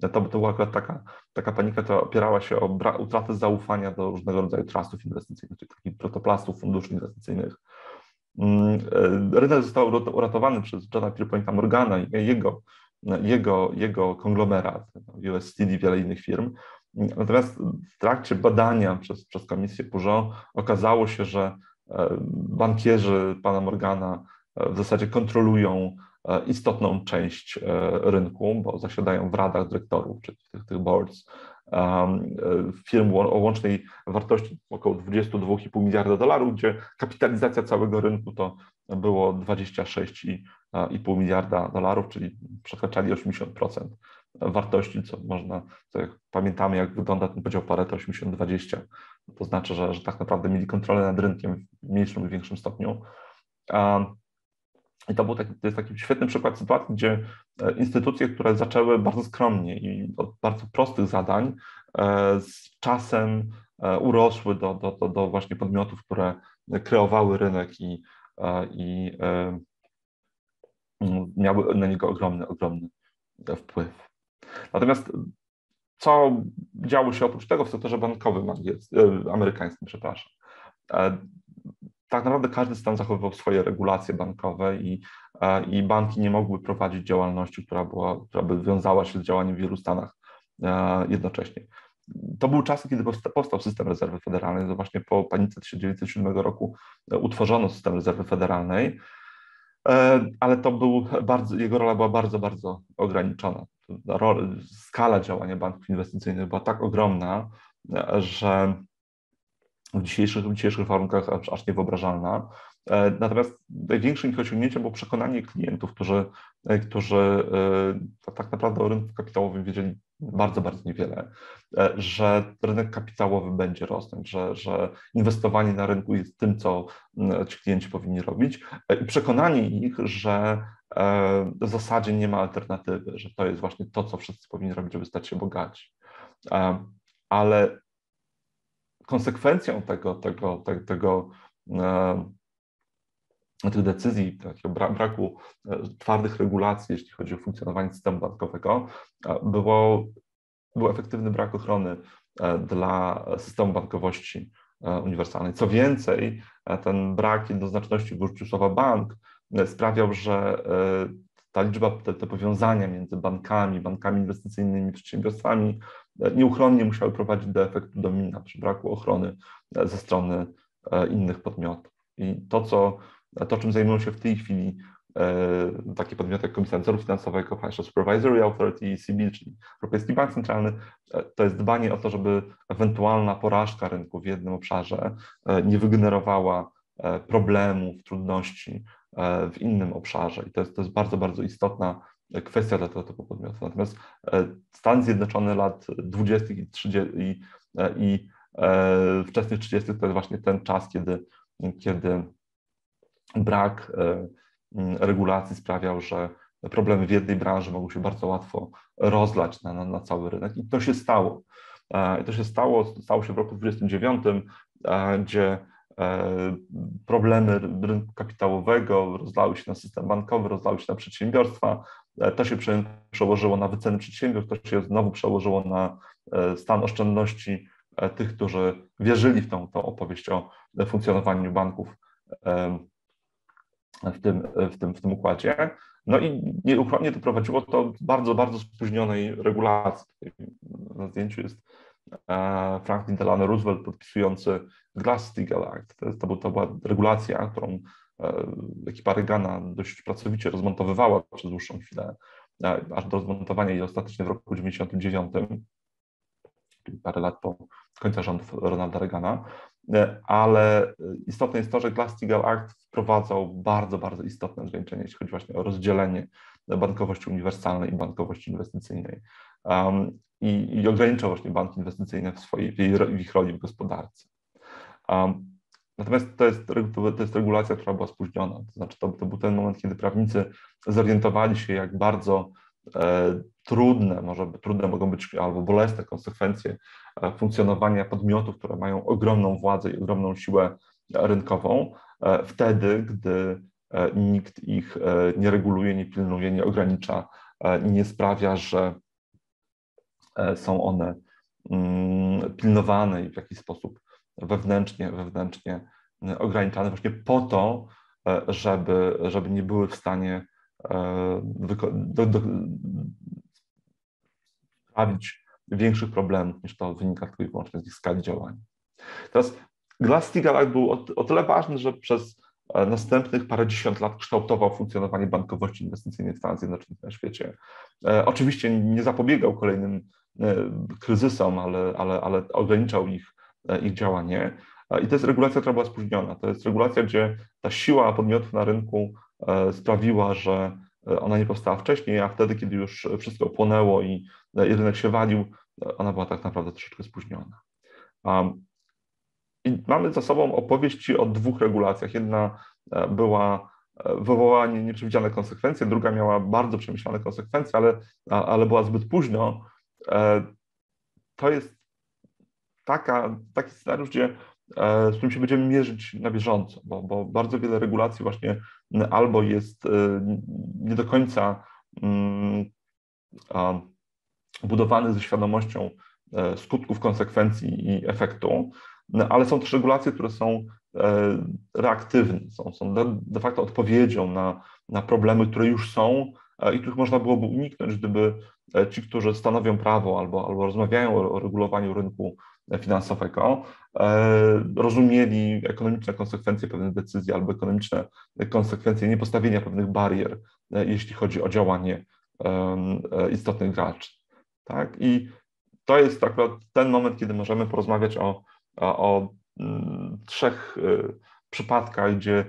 to, to była akurat taka, taka panika, która opierała się o utratę zaufania do różnego rodzaju trustów inwestycyjnych, czyli takich protoplastów funduszy inwestycyjnych. Mm, e, rynek został uratowany przez Johna Pierpointa Morgana i jego, jego, jego konglomerat, US Steel i wiele innych firm. Natomiast w trakcie badania przez, przez komisję Peugeot okazało się, że E, bankierzy pana Morgana e, w zasadzie kontrolują istotną część rynku, bo zasiadają w radach dyrektorów, czyli tych, tych boards firm o łącznej wartości około 22,5 miliarda dolarów, gdzie kapitalizacja całego rynku to było 26,5 miliarda dolarów, czyli przekraczali 80% wartości, co można, co jak pamiętamy, jak wygląda ten podział Pareto 80-20, to znaczy, że, że tak naprawdę mieli kontrolę nad rynkiem w mniejszym lub większym stopniu. I to był taki, to jest taki świetny przykład sytuacji, gdzie e, instytucje, które zaczęły bardzo skromnie i od bardzo prostych zadań, e, z czasem e, urosły do, do, do, do właśnie podmiotów, które kreowały rynek i, i miały na niego ogromny, ogromny wpływ. Natomiast co działo się oprócz tego w sektorze bankowym amerykańskim, przepraszam. E, tak naprawdę każdy stan zachowywał swoje regulacje bankowe i, e, i banki nie mogły prowadzić działalności, która, była, która by wiązała się z działaniem w wielu stanach jednocześnie. To były czasy, kiedy powstał system rezerwy federalnej. To właśnie po panice 1907 roku utworzono system rezerwy federalnej, ale to był bardzo, jego rola była bardzo, bardzo ograniczona skala działania banków inwestycyjnych była tak ogromna, że w dzisiejszych, w dzisiejszych warunkach aż, aż niewyobrażalna. E, natomiast największym ich osiągnięciem było przekonanie klientów, którzy, e, którzy e, tak naprawdę o rynku kapitałowym wiedzieli bardzo, bardzo niewiele, że rynek kapitałowy będzie rosnąć, że, że inwestowanie na rynku jest tym, co ci klienci powinni robić i przekonanie ich, że w zasadzie nie ma alternatywy, że to jest właśnie to, co wszyscy powinni robić, żeby stać się bogaci. Ale konsekwencją tego, tego, tego, tego tych decyzji, takiego braku e, twardych regulacji, jeśli chodzi o funkcjonowanie systemu bankowego, było, był efektywny brak ochrony e, dla systemu bankowości e, uniwersalnej. Co więcej, ten brak jednoznaczności w użyciu słowa bank sprawiał, że ta liczba, te, te powiązania między bankami, bankami inwestycyjnymi, przedsiębiorstwami nieuchronnie musiały prowadzić do efektu domina przy braku ochrony ze strony innych podmiotów. I to, co to, czym zajmują się w tej chwili e, takie podmioty jak Komisja Nadzoru Finansowego, Financial Supervisory Authority, ECB, czyli Europejski Bank Centralny, e, to jest dbanie o to, żeby ewentualna porażka rynku w jednym obszarze e, nie wygenerowała problemów, trudności w innym obszarze. I to jest, to jest bardzo, bardzo istotna kwestia dla tego typu podmiotów. Natomiast Stany Zjednoczone lat 20. i, 30, i, i wczesnych 30. to jest właśnie ten czas, kiedy, kiedy brak e, regulacji sprawiał, że problemy w jednej branży mogły się bardzo łatwo rozlać na, na, na cały rynek i to się stało. E, I to się stało, stało się w roku 2029, e, gdzie problemy rynku kapitałowego rozlały się na system bankowy, rozlały się na przedsiębiorstwa. To się przełożyło na wyceny przedsiębiorstw, to się znowu przełożyło na stan oszczędności tych, którzy wierzyli w tą, tą opowieść o funkcjonowaniu banków w tym, w tym, w tym układzie. No i nieuchronnie doprowadziło to do bardzo, bardzo spóźnionej regulacji. Na zdjęciu jest Franklin Delano Roosevelt podpisujący Glass-Steagall Act. To, to była regulacja, którą ekipa Reagana dość pracowicie rozmontowywała przez dłuższą chwilę, aż do rozmontowania jej ostatecznie w roku 1999, czyli parę lat po końcu rządów Ronalda Reagana. E, ale istotne jest to, że Glass-Steagall Act wprowadzał bardzo, bardzo istotne ograniczenia, jeśli chodzi właśnie o rozdzielenie bankowości uniwersalnej i bankowości inwestycyjnej. Um, i, i, ograniczał właśnie banki inwestycyjne w, swojej, w, jej, w ich roli w gospodarce. Um, natomiast to jest, to jest regulacja, która była spóźniona. To znaczy, to, to był ten moment, kiedy prawnicy zorientowali się, jak bardzo e, trudne, może trudne mogą być albo bolesne konsekwencje e, funkcjonowania podmiotów, które mają ogromną władzę i ogromną siłę rynkową, e, wtedy, gdy e, nikt ich nie reguluje, nie pilnuje, nie ogranicza, nie sprawia, że są one mm, pilnowane i w jakiś sposób wewnętrznie, wewnętrznie ograniczane właśnie po to, żeby, żeby nie były w stanie do, sprawić większych problemów niż to wynika tylko i wyłącznie z ich skali działania. Teraz Glass-Steagall był o, o tyle ważny, że przez e, następnych parędziesiąt lat kształtował funkcjonowanie bankowości inwestycyjnej w Stanach Zjednoczonych na świecie. E, oczywiście nie zapobiegał kolejnym e, kryzysom, ale, ale, ale ograniczał ich, ich działanie. I to jest regulacja, która była spóźniona. To jest regulacja, gdzie ta siła podmiotów na rynku sprawiła, że ona nie powstała wcześniej, a wtedy, kiedy już wszystko płonęło i rynek się walił, ona była tak naprawdę troszeczkę spóźniona. I mamy za sobą opowieści o dwóch regulacjach. Jedna e, była e, wywołanie nieprzewidziane konsekwencje, druga miała bardzo przemyślane konsekwencje, ale, ale była zbyt późno. E, to jest taka, taki scenariusz, gdzie, z którym się będziemy mierzyć na bieżąco, bo, bo bardzo wiele regulacji właśnie albo jest nie do końca mm, budowany ze świadomością e, skutków, konsekwencji i efektu, ale są też regulacje, które są e, reaktywne, są, są de facto odpowiedzią na, na problemy, które już są e, i których można byłoby uniknąć, gdyby ci, którzy stanowią prawo albo, albo rozmawiają o, o regulowaniu rynku finansowego, rozumieli ekonomiczne konsekwencje pewnych decyzji albo ekonomiczne konsekwencje niepostawienia pewnych barier, jeśli chodzi o działanie istotnych graczy. Tak? I to jest akurat ten moment, kiedy możemy porozmawiać o, o, o trzech y, przypadkach, gdzie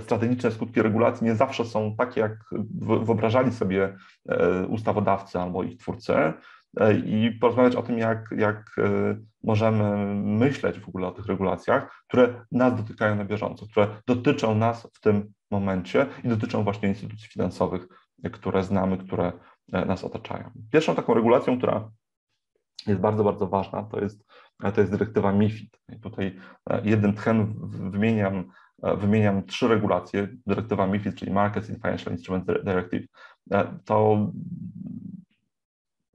strategiczne skutki regulacji nie zawsze są takie, jak wyobrażali sobie e, ustawodawcy albo ich twórcy, e, i porozmawiać o tym, jak, jak e, możemy myśleć w ogóle o tych regulacjach, które nas dotykają na bieżąco, które dotyczą nas w tym momencie i dotyczą właśnie instytucji finansowych, które znamy, które nas otaczają. Pierwszą taką regulacją, która jest bardzo, bardzo ważna, to jest, to jest dyrektywa MIFID. I tutaj jeden tchem wymieniam, wymieniam trzy regulacje. Dyrektywa MIFID, czyli Markets in Financial Instruments Directive, e, to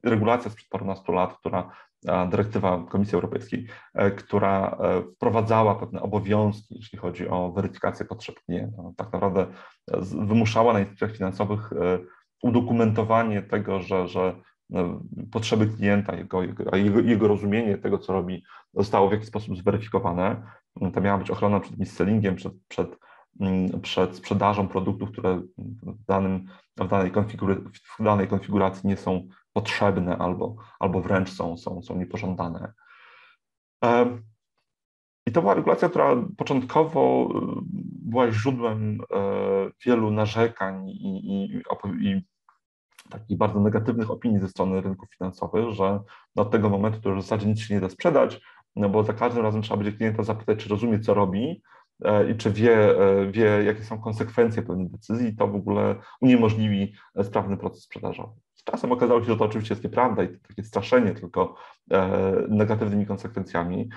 regulacja sprzed parunastu lat, która dyrektywa Komisji Europejskiej, która wprowadzała pewne obowiązki, jeśli chodzi o weryfikację potrzeb klienta. No, tak naprawdę wymuszała na instytucjach finansowych udokumentowanie tego, że, że potrzeby klienta, jego, jego, jego rozumienie tego, co robi, zostało w jakiś sposób zweryfikowane. To miała być ochrona przed mis-sellingiem, przed, przed, mm, przed sprzedażą produktów, które w, danym, w, danej w danej konfiguracji nie są potrzebne albo, albo wręcz są, są, są niepożądane. I to była regulacja, która początkowo y, była źródłem e, wielu narzekań i, i, i takich bardzo negatywnych opinii ze strony rynków finansowych, że od tego momentu to już w zasadzie nic się nie da sprzedać, no bo za każdym razem trzeba będzie klienta zapytać, czy rozumie, co robi e, i czy wie, e, wie jakie są konsekwencje pewnych decyzji, to w ogóle uniemożliwi sprawny proces sprzedażowy. Z czasem okazało się, że to oczywiście jest nieprawda i to takie straszenie tylko e, negatywnymi konsekwencjami.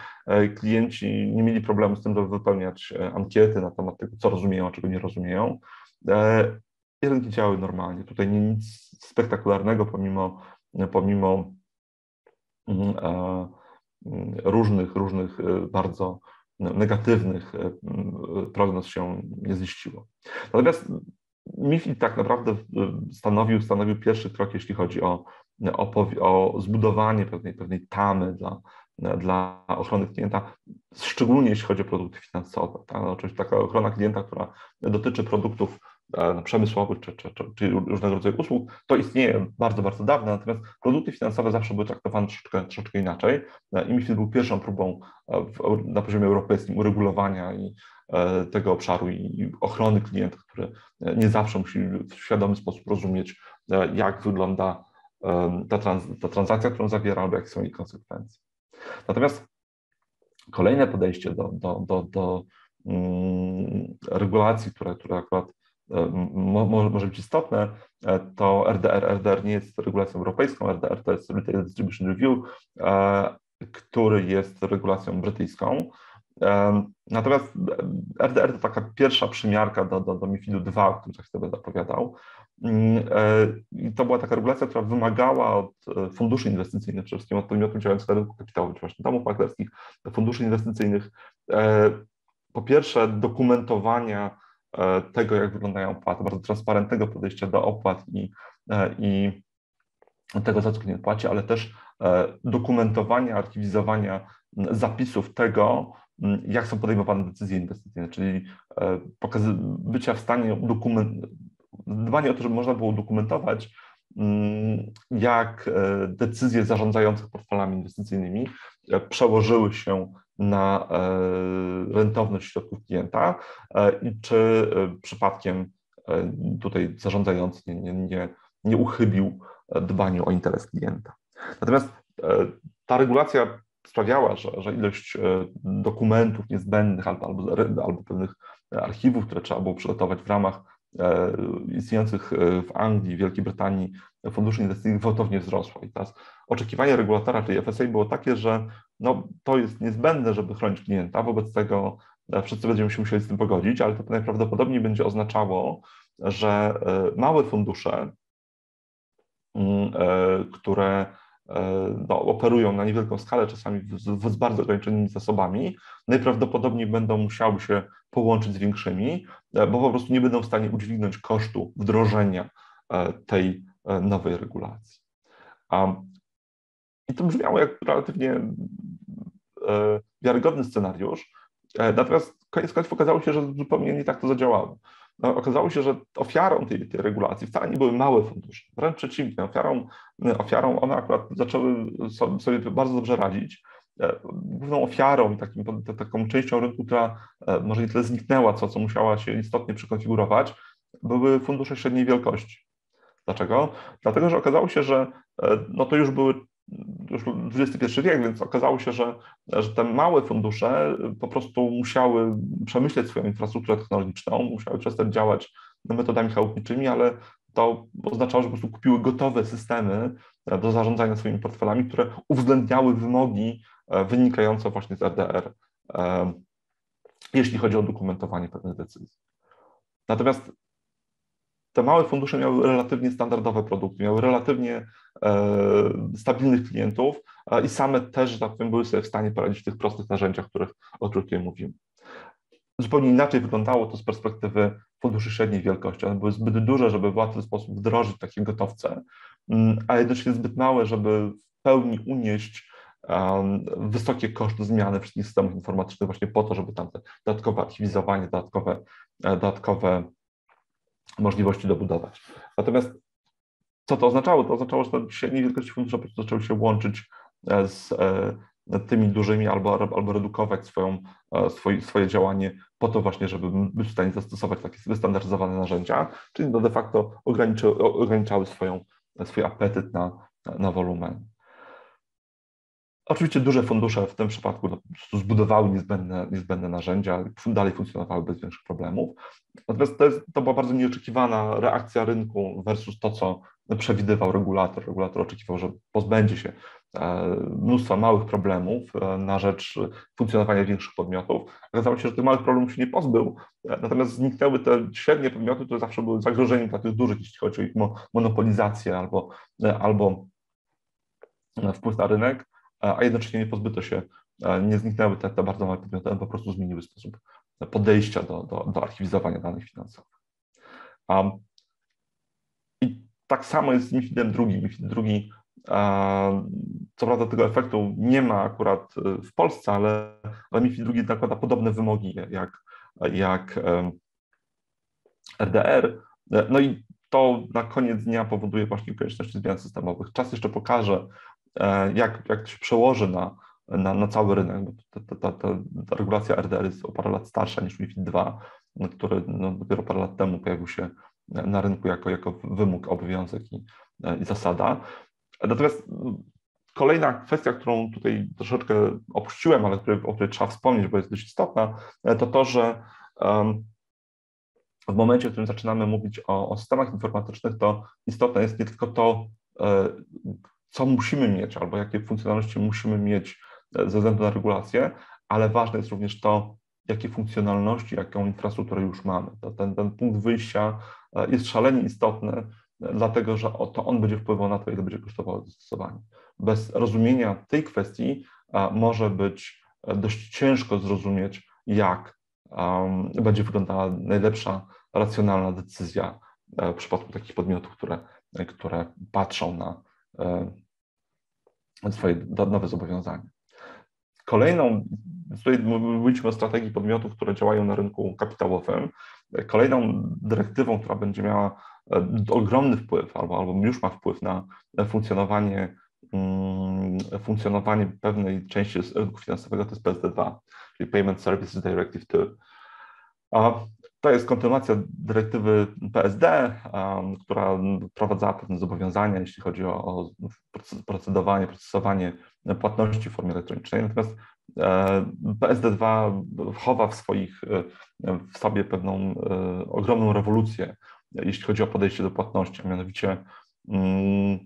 Klienci nie mieli problemu z tym, żeby wypełniać ankiety na temat tego, co rozumieją, a czego nie rozumieją i rynki działały normalnie. Tutaj nie nic spektakularnego, pomimo, pomimo e, mm, różnych, różnych e, bardzo negatywnych e, prognoz się nie ziściło. Natomiast MIFID tak naprawdę stanowił, stanowił pierwszy krok, jeśli chodzi o, o, o zbudowanie pewnej, pewnej tamy dla, dla ochrony klienta, szczególnie jeśli chodzi o produkty finansowe. Tak? Oczywiście taka ochrona klienta, która dotyczy produktów przemysłowych czy, czy, czy, czy, różnego rodzaju usług, to istnieje bardzo, bardzo dawno, natomiast produkty finansowe zawsze były traktowane troszeczkę, troszeczkę inaczej i MIFID był pierwszą próbą w, na poziomie europejskim uregulowania i tego obszaru i ochrony klienta, który nie zawsze musi w świadomy sposób rozumieć, jak wygląda ta, trans, ta transakcja, którą zawiera, albo jakie są jej konsekwencje. Natomiast kolejne podejście do, do, do, do mm, regulacji, które, które akurat może, może być istotne, e, to RDR. RDR nie jest regulacją europejską, RDR to jest Retail Distribution Review, e, który jest regulacją brytyjską. E, natomiast RDR to taka pierwsza przymiarka do, do, do MIFID 2, o którym za chwilę opowiadał. Mm, I to była taka regulacja, która wymagała od funduszy inwestycyjnych, przede wszystkim od podmiotów działających na rynku kapitałowym, czy właśnie domów maklerskich, funduszy inwestycyjnych, po pierwsze dokumentowania E, tego, jak wyglądają opłaty, bardzo transparentnego podejścia do opłat i, e, i tego, za co klient płaci, ale też e, dokumentowania, archiwizowania zapisów tego, jak są podejmowane decyzje inwestycyjne, czyli bycia w stanie dokument, dbanie o to, żeby można było dokumentować, jak decyzje zarządzających portfelami inwestycyjnymi przełożyły się na e, rentowność środków klienta e, i czy e, przypadkiem tutaj zarządzający nie, nie, nie, nie uchybił dbaniu o interes klienta. Natomiast ta regulacja sprawiała, że, że ilość dokumentów niezbędnych albo, albo, albo pewnych archiwów, które trzeba było przygotować w ramach istniejących w Anglii, Wielkiej Brytanii funduszy inwestycyjnych gwałtownie wzrosła. I teraz oczekiwanie regulatora, czyli FSA, było takie, że no, to jest niezbędne, żeby chronić klienta, wobec tego e, wszyscy będziemy się musieli z tym pogodzić, ale to najprawdopodobniej będzie oznaczało, że e, małe fundusze, mm, e, które no, operują na niewielką skalę, czasami z, z bardzo ograniczonymi zasobami, najprawdopodobniej będą musiały się połączyć z większymi, bo po prostu nie będą w stanie udźwignąć kosztu wdrożenia tej nowej regulacji. I to brzmiało jak relatywnie e, wiarygodny scenariusz, e, natomiast koniec końców okazało się, że zupełnie nie tak to zadziałało. No, okazało się, że ofiarą tej, tej regulacji wcale nie były małe fundusze, wręcz przeciwnie, ofiarą, ofiarą one akurat zaczęły sobie bardzo dobrze radzić. E, główną ofiarą, takim, taką częścią rynku, która może nie tyle zniknęła, co, co musiała się istotnie przykonfigurować, były fundusze średniej wielkości. Dlaczego? Dlatego, że okazało się, że no to już były już XXI wiek, więc okazało się, że, że te małe fundusze po prostu musiały przemyśleć swoją infrastrukturę technologiczną, musiały przestać działać metodami chałupniczymi, ale to oznaczało, że po prostu kupiły gotowe systemy do zarządzania swoimi portfelami, które uwzględniały wymogi e, wynikające właśnie z RDR, e, jeśli chodzi o dokumentowanie pewnych decyzji. Natomiast te małe fundusze miały relatywnie standardowe produkty, miały relatywnie e, stabilnych klientów i same też, że tak powiem, były sobie w stanie poradzić w tych prostych narzędziach, których, o których tutaj mówimy. Zupełnie inaczej wyglądało to z perspektywy funduszy średniej wielkości. One były zbyt duże, żeby w łatwy sposób wdrożyć takie gotowce, mm, a jednocześnie zbyt małe, żeby w pełni unieść wysokie koszty zmiany wszystkich systemów informatycznych właśnie po to, żeby tam te dodatkowe archiwizowanie, dodatkowe, e, dodatkowe możliwości dobudować. Natomiast co to oznaczało? To oznaczało, że te średniej wielkości fundusze po zaczęły się łączyć e, z e, tymi dużymi albo, albo redukować swoją, e, swoje, swoje działanie po to właśnie, żeby być w stanie zastosować takie wystandaryzowane narzędzia, czyli no de facto ograniczały swoją, swój apetyt na, na wolumen. Oczywiście duże fundusze w tym przypadku no, zbudowały niezbędne, niezbędne narzędzia, dalej funkcjonowały bez większych problemów. Natomiast to, jest, to była bardzo nieoczekiwana reakcja rynku versus to, co przewidywał regulator. Regulator oczekiwał, że pozbędzie się e, mnóstwa małych problemów e, na rzecz funkcjonowania większych podmiotów. Okazało się, że tych małych problemów się nie pozbył, e, natomiast zniknęły te średnie podmioty, które zawsze były zagrożeniem dla tych dużych, jeśli chodzi o ich monopolizację albo, albo wpływ na rynek a jednocześnie nie pozbyto się, nie zniknęły te, te bardzo małe podmioty, one po prostu zmieniły sposób podejścia do, do, do archiwizowania danych finansowych. Um, I tak samo jest z MIFID drugim. MIFID drugi Co prawda tego efektu nie ma akurat w Polsce, ale, ale MIFID II nakłada podobne wymogi jak, jak RDR. No i to na koniec dnia powoduje właśnie konieczność zmian systemowych. Czas jeszcze pokaże, jak, jak to się przełoży na, na, na cały rynek, bo ta, ta, ta, ta, regulacja RDR jest o parę lat starsza niż MiFID 2, który no, dopiero parę lat temu pojawił się na rynku jako, jako wymóg, obowiązek i, i zasada. Natomiast kolejna kwestia, którą tutaj troszeczkę opuściłem, ale o której trzeba wspomnieć, bo jest dość istotna, to to, że w momencie, w którym zaczynamy mówić o, o, systemach informatycznych, to istotne jest nie tylko to, e, co musimy mieć, albo jakie funkcjonalności musimy mieć ze względu na regulację, ale ważne jest również to, jakie funkcjonalności, jaką infrastrukturę już mamy. To ten, ten punkt wyjścia e, jest szalenie istotny, e, dlatego że to on będzie wpływał na to, ile będzie kosztowało zastosowanie. Bez rozumienia tej kwestii e, może być dość ciężko zrozumieć, jak będzie wyglądała najlepsza, racjonalna decyzja w przypadku takich podmiotów, które, które patrzą na swoje nowe zobowiązania. Kolejną, tutaj mówiliśmy o strategii podmiotów, które działają na rynku kapitałowym. Kolejną dyrektywą, która będzie miała e, ogromny wpływ, albo, albo już ma wpływ na funkcjonowanie, mm, funkcjonowanie pewnej części rynku finansowego, to jest PSD2, czyli Payment Services Directive 2. To jest kontynuacja dyrektywy PSD, która wprowadzała pewne zobowiązania, jeśli chodzi o, procedowanie, procesowanie płatności w formie elektronicznej. Natomiast e, PSD2 chowa w swoich, e, w sobie pewną e, ogromną rewolucję, jeśli chodzi o podejście do płatności, a mianowicie mm,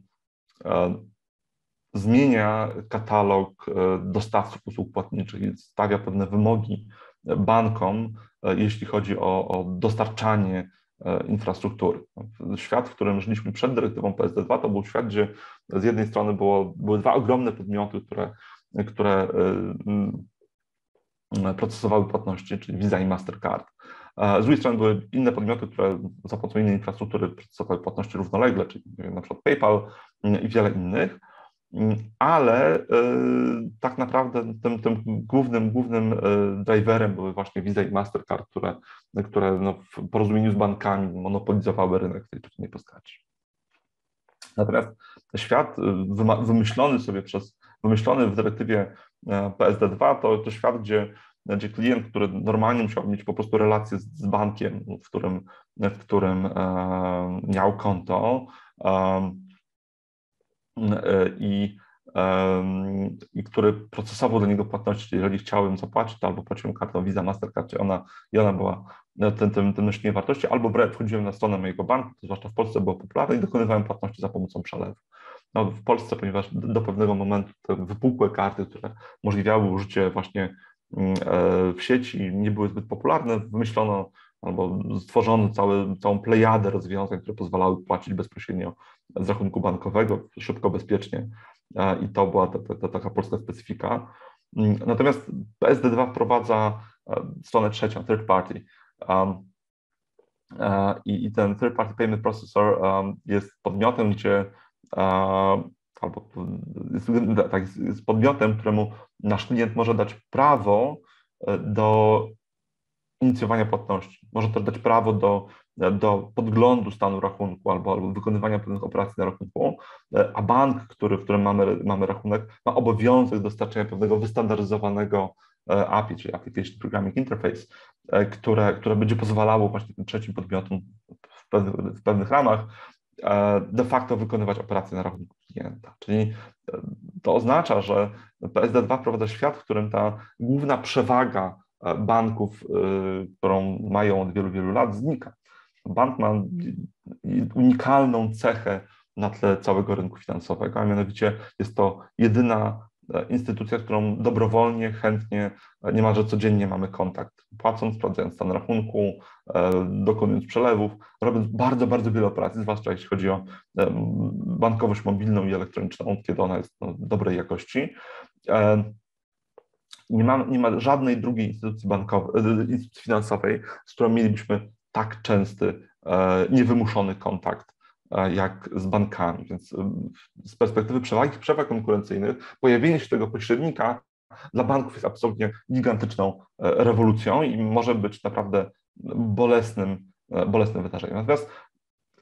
zmienia katalog dostawców usług płatniczych i stawia pewne wymogi bankom, jeśli chodzi o, o dostarczanie infrastruktury. Świat, w którym żyliśmy przed dyrektywą PSD2, to był świat, gdzie z jednej strony było, były dwa ogromne podmioty, które, które y, procesowały płatności, czyli Visa i Mastercard. Z drugiej strony były inne podmioty, które za pomocą innej infrastruktury procesowały płatności równolegle, czyli na przykład PayPal i wiele innych, ale y, tak naprawdę tym, tym głównym, głównym y, driverem były właśnie Visa i Mastercard, które, które no w porozumieniu z bankami monopolizowały rynek w tej czy innej postaci. Natomiast świat y, wymyślony sobie przez, wymyślony w dyrektywie e, PSD2 to, to świat, gdzie, gdzie klient, który normalnie musiał mieć po prostu relację z, z bankiem, w którym, w którym e, miał konto e, i i który procesował do niego płatności, jeżeli chciałem zapłacić, to albo płaciłem kartą Visa, Mastercard, ona, i ona była tym, tym, tym nośnikiem wartości, albo wchodziłem na stronę mojego banku, to zwłaszcza w Polsce było popularne i dokonywałem płatności za pomocą przelewu. No, w Polsce, ponieważ do pewnego momentu te wypukłe karty, które umożliwiały użycie właśnie mm, e, w sieci nie były zbyt popularne, wymyślono albo stworzono cały, całą plejadę rozwiązań, które pozwalały płacić bezpośrednio z rachunku bankowego, szybko, bezpiecznie i to była ta, ta, ta taka polska specyfika. Mm, natomiast PSD2 wprowadza stronę trzecią, third party. Um, i, I ten third party payment processor um, jest podmiotem, gdzie albo jest, tak, jest podmiotem, któremu nasz klient może dać prawo e, do inicjowania płatności. Może też dać prawo do do podglądu stanu rachunku albo, albo wykonywania pewnych operacji na rachunku, e, a bank, który, w którym mamy, mamy rachunek, ma obowiązek dostarczenia pewnego wystandaryzowanego e, API, czyli Application Programming Interface, e, które, które będzie pozwalało właśnie tym trzecim podmiotom w pewnych, w pewnych ramach de facto wykonywać operacje na rachunku klienta. Czyli to oznacza, że PSD2 wprowadza świat, w którym ta główna przewaga banków, którą mają od wielu, wielu lat, znika. Bank ma unikalną cechę na tle całego rynku finansowego, a mianowicie jest to jedyna e, instytucja, z którą dobrowolnie, chętnie, e, niemalże codziennie mamy kontakt, płacąc, sprawdzając stan rachunku, e, dokonując przelewów, robiąc bardzo, bardzo wiele operacji, zwłaszcza jeśli chodzi o bankowość mobilną i elektroniczną, kiedy ona jest no, dobrej jakości. Nie ma, nie ma żadnej drugiej instytucji bankowej, instytucji finansowej, z którą mielibyśmy tak częsty, e, niewymuszony kontakt jak z bankami. Więc z perspektywy przewagi, przewag konkurencyjnych, pojawienie się tego pośrednika dla banków jest absolutnie gigantyczną rewolucją i może być naprawdę bolesnym, bolesnym wydarzeniem. Natomiast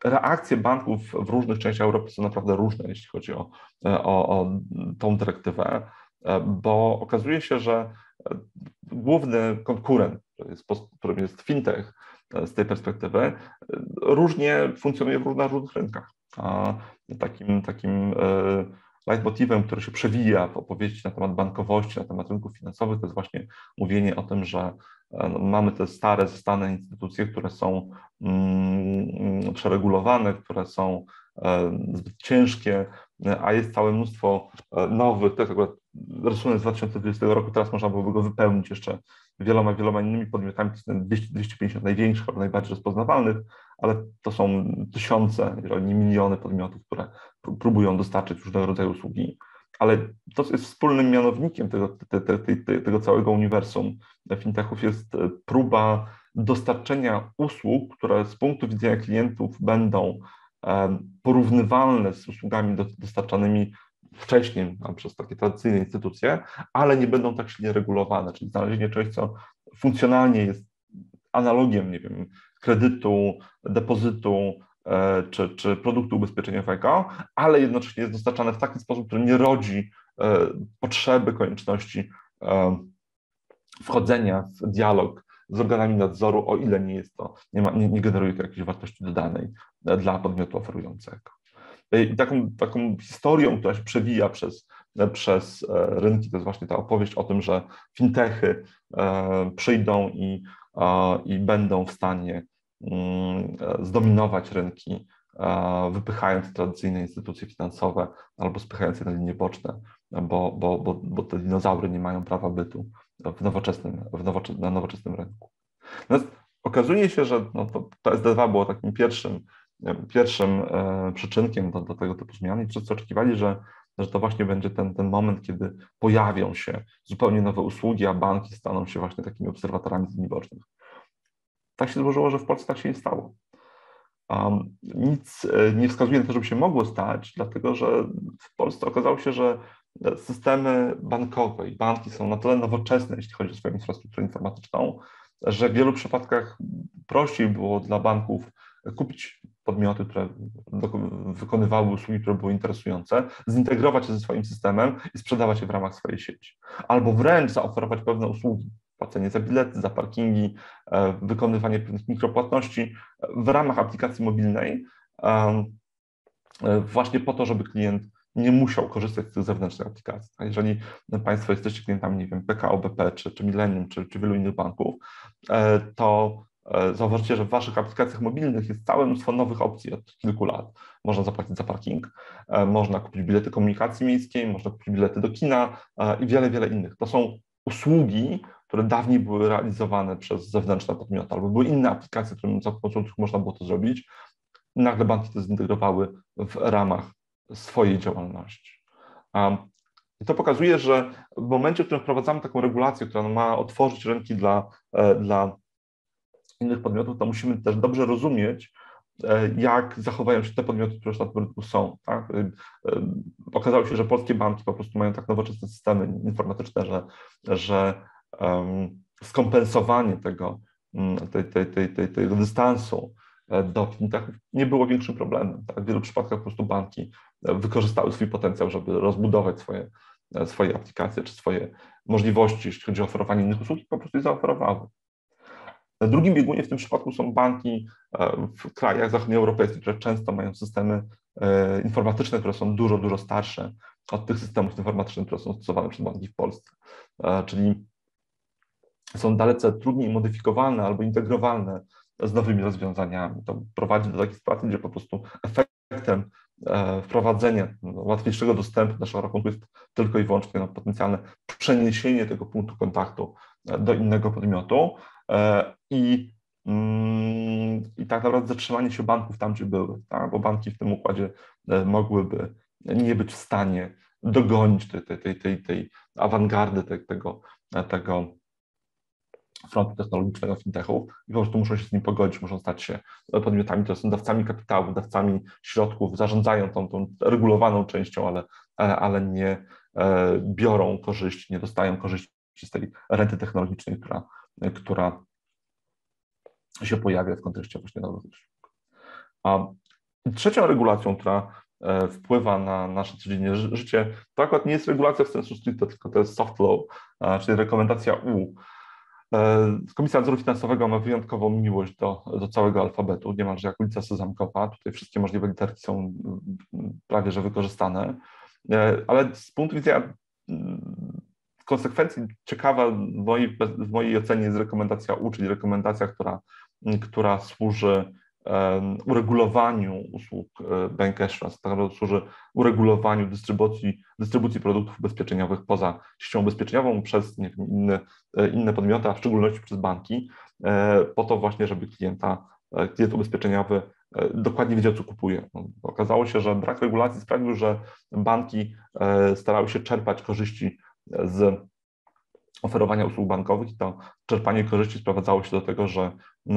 reakcje banków w różnych częściach Europy są naprawdę różne, jeśli chodzi o, o, o tą dyrektywę, bo okazuje się, że główny konkurent, którym jest fintech z tej perspektywy, różnie funkcjonuje na różnych rynkach. A takim, takim e, leitmotivem, który się przewija w opowieści na temat bankowości, na temat rynków finansowych, to jest właśnie mówienie o tym, że e, no, mamy te stare, zastane instytucje, które są mm, przeregulowane, które są e, zbyt ciężkie, a jest całe mnóstwo nowych, to jest akurat rysunek z 2020 roku, teraz można byłoby go wypełnić jeszcze wieloma, wieloma innymi podmiotami, to jest 250 największych albo najbardziej rozpoznawalnych, ale to są tysiące, jeżeli nie miliony podmiotów, które próbują dostarczyć różnego rodzaju usługi. Ale to, co jest wspólnym mianownikiem tego, te, te, te, tego całego uniwersum fintechów, jest e, próba dostarczenia usług, które z punktu widzenia klientów będą e, porównywalne z usługami dostarczanymi wcześniej przez takie tradycyjne instytucje, ale nie będą tak silnie regulowane, czyli znalezienie czegoś, co funkcjonalnie jest analogiem, nie wiem, kredytu, depozytu e, czy, czy produktu ubezpieczeniowego, ale jednocześnie jest dostarczane w taki sposób, który nie rodzi e, potrzeby, konieczności e, wchodzenia w dialog z organami nadzoru, o ile nie jest to, nie, ma, nie, nie generuje to jakiejś wartości dodanej dla podmiotu oferującego. I taką, taką historią, która się przewija przez, przez rynki, to jest właśnie ta opowieść o tym, że fintechy przyjdą i i będą w stanie mm, zdominować rynki, wypychając tradycyjne instytucje finansowe albo spychając je na linie boczne, bo, bo, bo, bo te dinozaury nie mają prawa bytu w nowoczesnym, w na nowoczesnym rynku. Natomiast okazuje się, że no to, to SD2 było takim pierwszym, pierwszym e, przyczynkiem do, do tego typu zmian i wszyscy oczekiwali, że że to właśnie będzie ten, ten moment, kiedy pojawią się zupełnie nowe usługi, a banki staną się właśnie takimi obserwatorami z linii bocznych. Tak się złożyło, że w Polsce tak się nie stało. Um, nic e, nie wskazuje na to, żeby się mogło stać, dlatego że w Polsce okazało się, że systemy bankowe i banki są na tyle nowoczesne, jeśli chodzi o swoją infrastrukturę informatyczną, że w wielu przypadkach prościej było dla banków kupić podmioty, które wykonywały usługi, które były interesujące, zintegrować je ze swoim systemem i sprzedawać je w ramach swojej sieci. Albo wręcz zaoferować pewne usługi, płacenie za bilety, za parkingi, e, wykonywanie pewnych mikropłatności w ramach aplikacji mobilnej, e, właśnie po to, żeby klient nie musiał korzystać z tych zewnętrznych aplikacji. Jeżeli Państwo jesteście klientami, nie wiem, PKO BP, czy, czy Millennium, czy, czy wielu innych banków, e, to E, zauważycie, że w Waszych aplikacjach mobilnych jest całe mnóstwo nowych opcji od kilku lat. Można zapłacić za parking, e, można kupić bilety komunikacji miejskiej, można kupić bilety do kina i wiele, wiele innych. To są usługi, które dawniej były realizowane przez zewnętrzne podmioty, albo były inne aplikacje, którym, za pomocą których można było to zrobić. Nagle banki to zintegrowały w ramach swojej działalności. I to pokazuje, że w momencie, w którym wprowadzamy taką regulację, która ma otworzyć rynki dla, dla innych podmiotów, to musimy też dobrze rozumieć, e, jak zachowają się te podmioty, które już na tym rynku są. Tak? E, e, okazało się, że polskie banki po prostu mają tak nowoczesne systemy informatyczne, że, że um, skompensowanie tego, mm, tej, tej, tej, tej, tego dystansu do fintechów nie było większym problemem. Tak? W wielu przypadkach po prostu banki wykorzystały swój potencjał, żeby rozbudować swoje, swoje aplikacje czy swoje możliwości, jeśli chodzi o oferowanie innych usług, po prostu je zaoferowały. Na drugim biegunie w tym przypadku są banki e, w krajach zachodnioeuropejskich, które często mają systemy e, informatyczne, które są dużo, dużo starsze od tych systemów informatycznych, które są stosowane przez banki w Polsce. E, czyli są dalece trudniej modyfikowalne albo integrowalne z nowymi rozwiązaniami. To prowadzi do takiej sytuacji, gdzie po prostu efektem wprowadzenia łatwiejszego dostępu naszego rachunku jest tylko i wyłącznie no, potencjalne przeniesienie tego punktu kontaktu do innego podmiotu, E, i, mm, i tak naprawdę zatrzymanie się banków tam, gdzie były, tak? bo banki w tym układzie e, mogłyby nie być w stanie dogonić tej, tej, tej, tej, tej awangardy tego, tego frontu technologicznego fintechów i po prostu muszą się z nim pogodzić, muszą stać się podmiotami, to są dawcami kapitału, dawcami środków, zarządzają tą, tą regulowaną częścią, ale, ale nie e, biorą korzyści, nie dostają korzyści z tej renty technologicznej, która, która się pojawia w kontekście właśnie nowych. A trzecią regulacją, która e, wpływa na nasze codzienne życie, to akurat nie jest regulacja w sensu stricte, tylko to jest soft law, czyli rekomendacja U. E, Komisja Nadzoru Finansowego ma wyjątkową miłość do, do całego alfabetu, niemalże jak ulica Sezamkowa. Tutaj wszystkie możliwe literki są mm, prawie że wykorzystane, e, ale z punktu widzenia mm, konsekwencji ciekawa w mojej, w mojej ocenie jest rekomendacja U, czyli rekomendacja, która, która służy uregulowaniu usług e, bank assurance, tak naprawdę służy uregulowaniu dystrybucji, dystrybucji produktów ubezpieczeniowych poza siecią ubezpieczeniową przez wiem, inne, e, inne podmioty, a w szczególności przez banki, e, po to właśnie, żeby klienta, klient ubezpieczeniowy dokładnie wiedział, co kupuje. No, okazało się, że brak regulacji sprawił, że banki starały się czerpać korzyści z oferowania usług bankowych i to czerpanie korzyści sprowadzało się do tego, że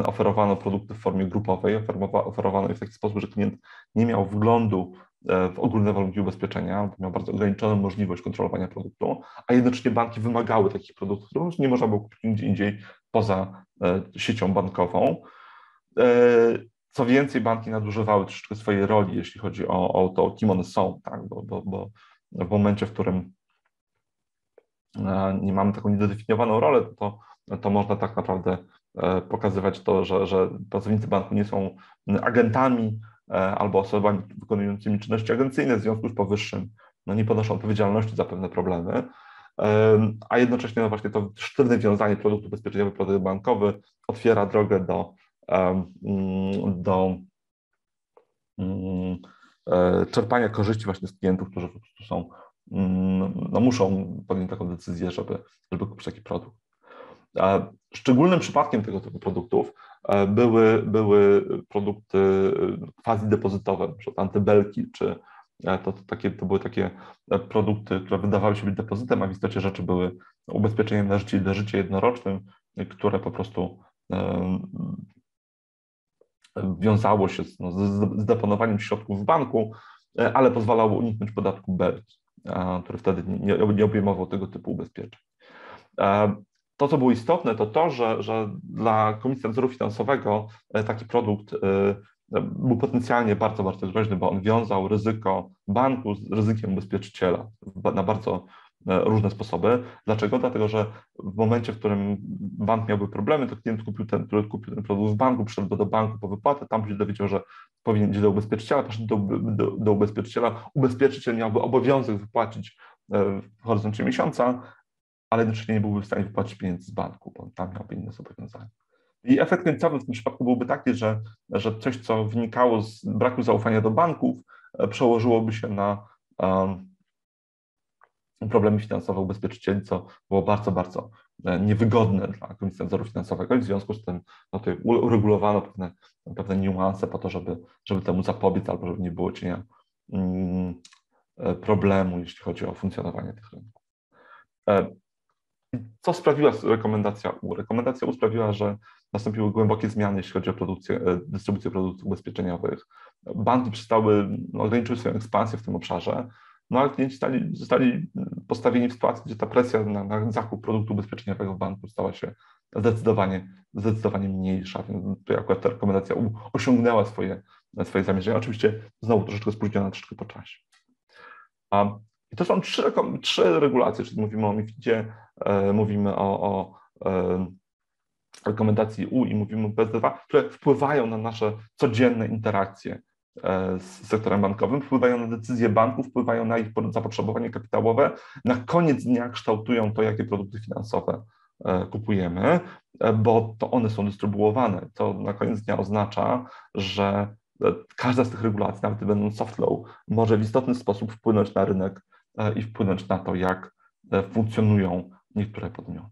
oferowano produkty w formie grupowej, oferowano je w taki sposób, że klient nie miał wglądu e, w ogólne warunki ubezpieczenia, miał bardzo ograniczoną możliwość kontrolowania produktu, a jednocześnie banki wymagały takich produktów, które nie można było kupić nigdzie indziej poza e, siecią bankową. E, co więcej, banki nadużywały troszeczkę swojej roli, jeśli chodzi o, o to, kim one są, tak? bo, bo, bo w momencie, w którym nie mamy taką niedodefiniowaną rolę, to, to można tak naprawdę e, pokazywać to, że, że pracownicy banku nie są agentami e, albo osobami wykonującymi czynności agencyjne, w związku z powyższym no nie ponoszą odpowiedzialności za pewne problemy, e, a jednocześnie no właśnie to sztywne wiązanie produktu bezpieczeństwa produkt bankowy otwiera drogę do, do czerpania korzyści właśnie z klientów, którzy są no muszą podjąć taką decyzję, żeby, żeby kupić taki produkt. Szczególnym przypadkiem tego typu produktów e, były, były produkty e, quasi depozytowe, np. antybelki, czy e, to, to, takie, to były takie produkty, które wydawały się być depozytem, a w istocie rzeczy były ubezpieczeniem na życie, na życie jednorocznym, które po prostu wiązało się z, no, z deponowaniem środków w banku, ale pozwalało uniknąć podatku belki który wtedy nie, nie obejmował tego typu ubezpieczeń. To, co było istotne, to to, że, że dla Komisji Nadzoru Finansowego e, taki produkt e, był potencjalnie bardzo, bardzo groźny, bo on wiązał ryzyko banku z ryzykiem ubezpieczyciela na bardzo różne sposoby. Dlaczego? Dlatego, że w momencie, w którym bank miałby problemy, to klient kupił ten, który kupił ten produkt w banku, przyszedł do banku po wypłatę, tam się dowiedział, że powinien iść do ubezpieczyciela, poszedł do, do, do ubezpieczyciela, ubezpieczyciel miałby obowiązek wypłacić e, w horyzoncie miesiąca, ale jednocześnie nie byłby w stanie wypłacić pieniędzy z banku, bo tam miałby inne zobowiązania. I efekt końcowy w tym przypadku byłby taki, że, że coś, co wynikało z braku zaufania do banków, e, przełożyłoby się na um, problemy finansowe ubezpieczycieli, co było bardzo, bardzo e, niewygodne dla Komisji Nadzoru Finansowego i w związku z tym no, tutaj uregulowano pewne, pewne niuanse po to, żeby, żeby temu zapobiec albo żeby nie było cienia mm, e, problemu, jeśli chodzi o funkcjonowanie tych rynków. E, co sprawiła rekomendacja U? Rekomendacja U sprawiła, że nastąpiły głębokie zmiany, jeśli chodzi o produkcję, dystrybucję produktów ubezpieczeniowych. Banki przestały, no, ograniczyły swoją ekspansję w tym obszarze, no ale klienci zostali, zostali postawieni w sytuacji, gdzie ta presja na, na zakup produktu ubezpieczeniowego w banku stała się zdecydowanie, zdecydowanie mniejsza, więc tutaj akurat ta rekomendacja osiągnęła swoje, swoje zamierzenia. Oczywiście znowu troszeczkę spóźniona, troszeczkę po czasie. A, I to są trzy, trzy regulacje, czyli mówimy o MIFID-zie, e, mówimy o, o e, rekomendacji U i mówimy o PSD2, które wpływają na nasze codzienne interakcje E, z sektorem bankowym, wpływają na decyzje banków, wpływają na ich zapotrzebowanie kapitałowe, na koniec dnia kształtują to, jakie produkty finansowe e, kupujemy, e, bo to one są dystrybuowane. To na koniec dnia oznacza, że każda z tych regulacji, nawet będąc soft law, może w istotny sposób wpłynąć na rynek i wpłynąć na to, jak funkcjonują niektóre podmioty.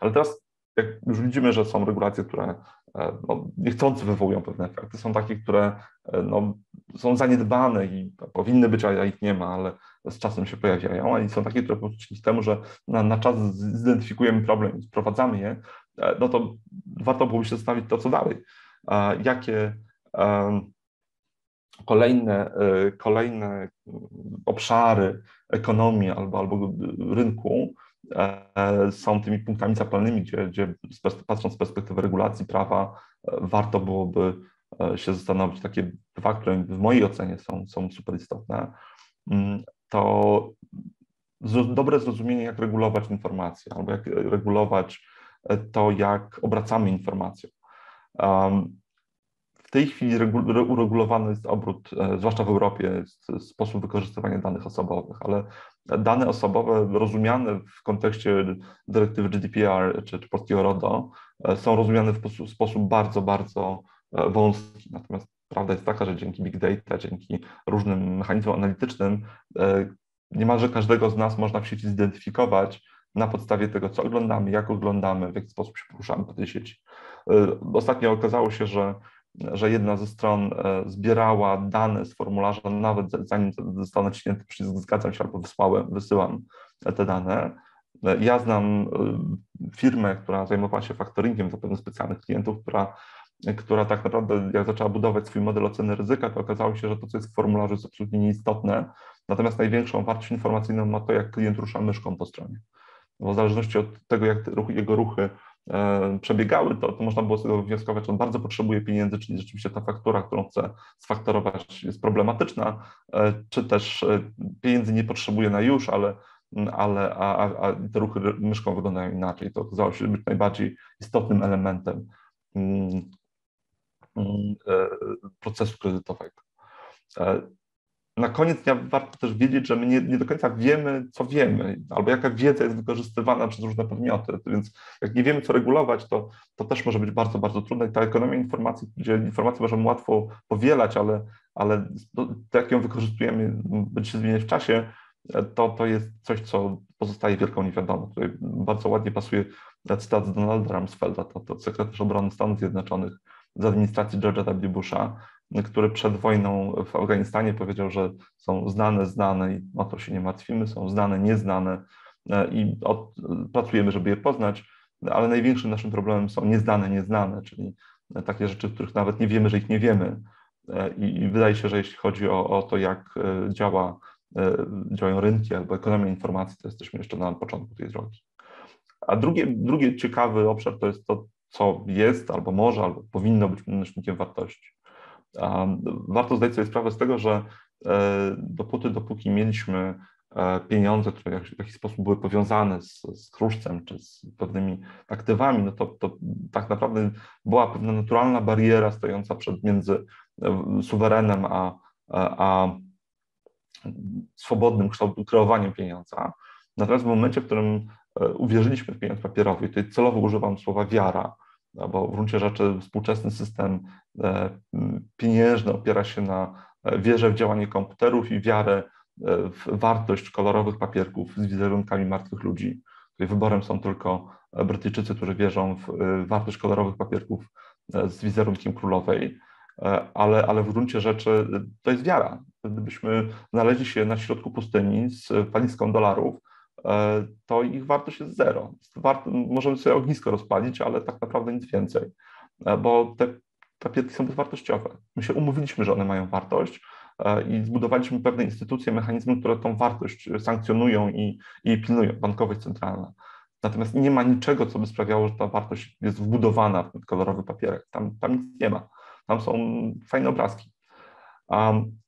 Ale teraz, jak już widzimy, że są regulacje, które E, no, niechcący wywołują pewne efekty. Są takie, które e, no, są zaniedbane i powinny być, a ich nie ma, ale z czasem się pojawiają, a są takie, które prostu temu, że na, na czas zidentyfikujemy problem i wprowadzamy je, no to warto byłoby się zastanowić to, co dalej. Jakie kolejne, kolejne obszary ekonomii albo, albo rynku są tymi punktami zapalnymi, gdzie, gdzie patrząc z perspektywy regulacji prawa, warto byłoby się zastanowić, takie dwa, które w mojej ocenie są, są super istotne, mm, to dobre zrozumienie, jak regulować informacje, albo jak regulować e, to, jak obracamy informacją. W tej chwili uregulowany jest obrót, e, zwłaszcza w Europie, sposób wykorzystywania danych osobowych, ale dane osobowe rozumiane w kontekście dyrektywy GDPR czy, czy polskiego RODO e, są rozumiane w sposób, bardzo, bardzo wąski. Natomiast prawda jest taka, że dzięki big data, dzięki różnym mechanizmom analitycznym niemalże każdego z nas można w sieci zidentyfikować na podstawie tego, co oglądamy, jak oglądamy, w jaki sposób się poruszamy po tej sieci. E, ostatnio okazało się, że, że jedna ze stron e, zbierała dane z formularza, nawet zanim został naciśnięty przycisk zgadzam się albo wysłałem, wysyłam te dane. E, ja znam firmę, która zajmowała się faktoringiem zapewne specjalnych klientów, która która tak naprawdę, jak zaczęła budować swój model oceny ryzyka, to okazało się, że to, co jest w formularzu, jest absolutnie nieistotne. Natomiast największą wartość informacyjną ma to, jak klient rusza myszką po stronie. Bo w zależności od tego, jak jego ruchy e, przebiegały, to, to można było z tego wnioskować, że on bardzo potrzebuje pieniędzy, czyli rzeczywiście ta faktura, którą chce sfaktorować, jest problematyczna, e, czy też e, pieniędzy nie potrzebuje na już, ale, ale a, a, a te ruchy myszką wyglądają inaczej. To okazało się być najbardziej istotnym elementem mm, mm, procesu kredytowego. Na koniec dnia warto też wiedzieć, że my nie, nie, do końca wiemy, co wiemy, albo jaka wiedza jest wykorzystywana przez różne podmioty. Więc jak nie wiemy, co regulować, to, to też może być bardzo, bardzo trudne. I ta ekonomia informacji, gdzie informacje możemy łatwo powielać, ale, ale to, jak ją wykorzystujemy, będzie się zmieniać w czasie, to, to jest coś, co pozostaje wielką niewiadomą. Tutaj bardzo ładnie pasuje cytat z Donalda Rumsfelda, to, to sekretarz obrony Stanów Zjednoczonych z administracji George'a W. Busha, który przed wojną w Afganistanie powiedział, że są znane, znane i o to się nie martwimy, są znane, nieznane e, i od, pracujemy, żeby je poznać, ale największym naszym problemem są nieznane, nieznane, czyli takie rzeczy, których nawet nie wiemy, że ich nie wiemy. E, I, i wydaje się, że jeśli chodzi o, o to, jak e, działa, działają rynki albo ekonomia informacji, to jesteśmy jeszcze na początku tej drogi. A drugie, drugi ciekawy obszar to jest to, co jest, albo może, albo powinno być nośnikiem wartości. Warto zdać sobie sprawę z tego, że e, dopóty, dopóki mieliśmy e, pieniądze, które w jakiś sposób były powiązane z, z kruszcem czy z pewnymi aktywami, no to, to tak naprawdę była pewna naturalna bariera stojąca przed między e, suwerenem a, a swobodnym kreowaniem pieniądza. Natomiast w momencie, w którym uwierzyliśmy w pieniądz papierowy, tutaj celowo używam słowa wiara, no bo w gruncie rzeczy współczesny system e, pieniężny opiera się na e, wierze w działanie komputerów i wiarę e, w wartość kolorowych papierków z wizerunkami martwych ludzi. Tutaj wyborem są tylko Brytyjczycy, którzy wierzą w wartość kolorowych papierków z wizerunkiem królowej, ale, ale w gruncie rzeczy to jest wiara. Gdybyśmy znaleźli się na środku pustyni z walizką dolarów, to ich wartość jest zero. możemy sobie ognisko rozpalić, ale tak naprawdę nic więcej, e, bo te papierki są bezwartościowe. My się umówiliśmy, że one mają wartość e, i zbudowaliśmy pewne instytucje, mechanizmy, które tą wartość sankcjonują i, i pilnują, bankowość centralna. Natomiast nie ma niczego, co by sprawiało, że ta wartość jest wbudowana w ten kolorowy papierek. Tam, tam nic nie ma. Tam są fajne obrazki. Um,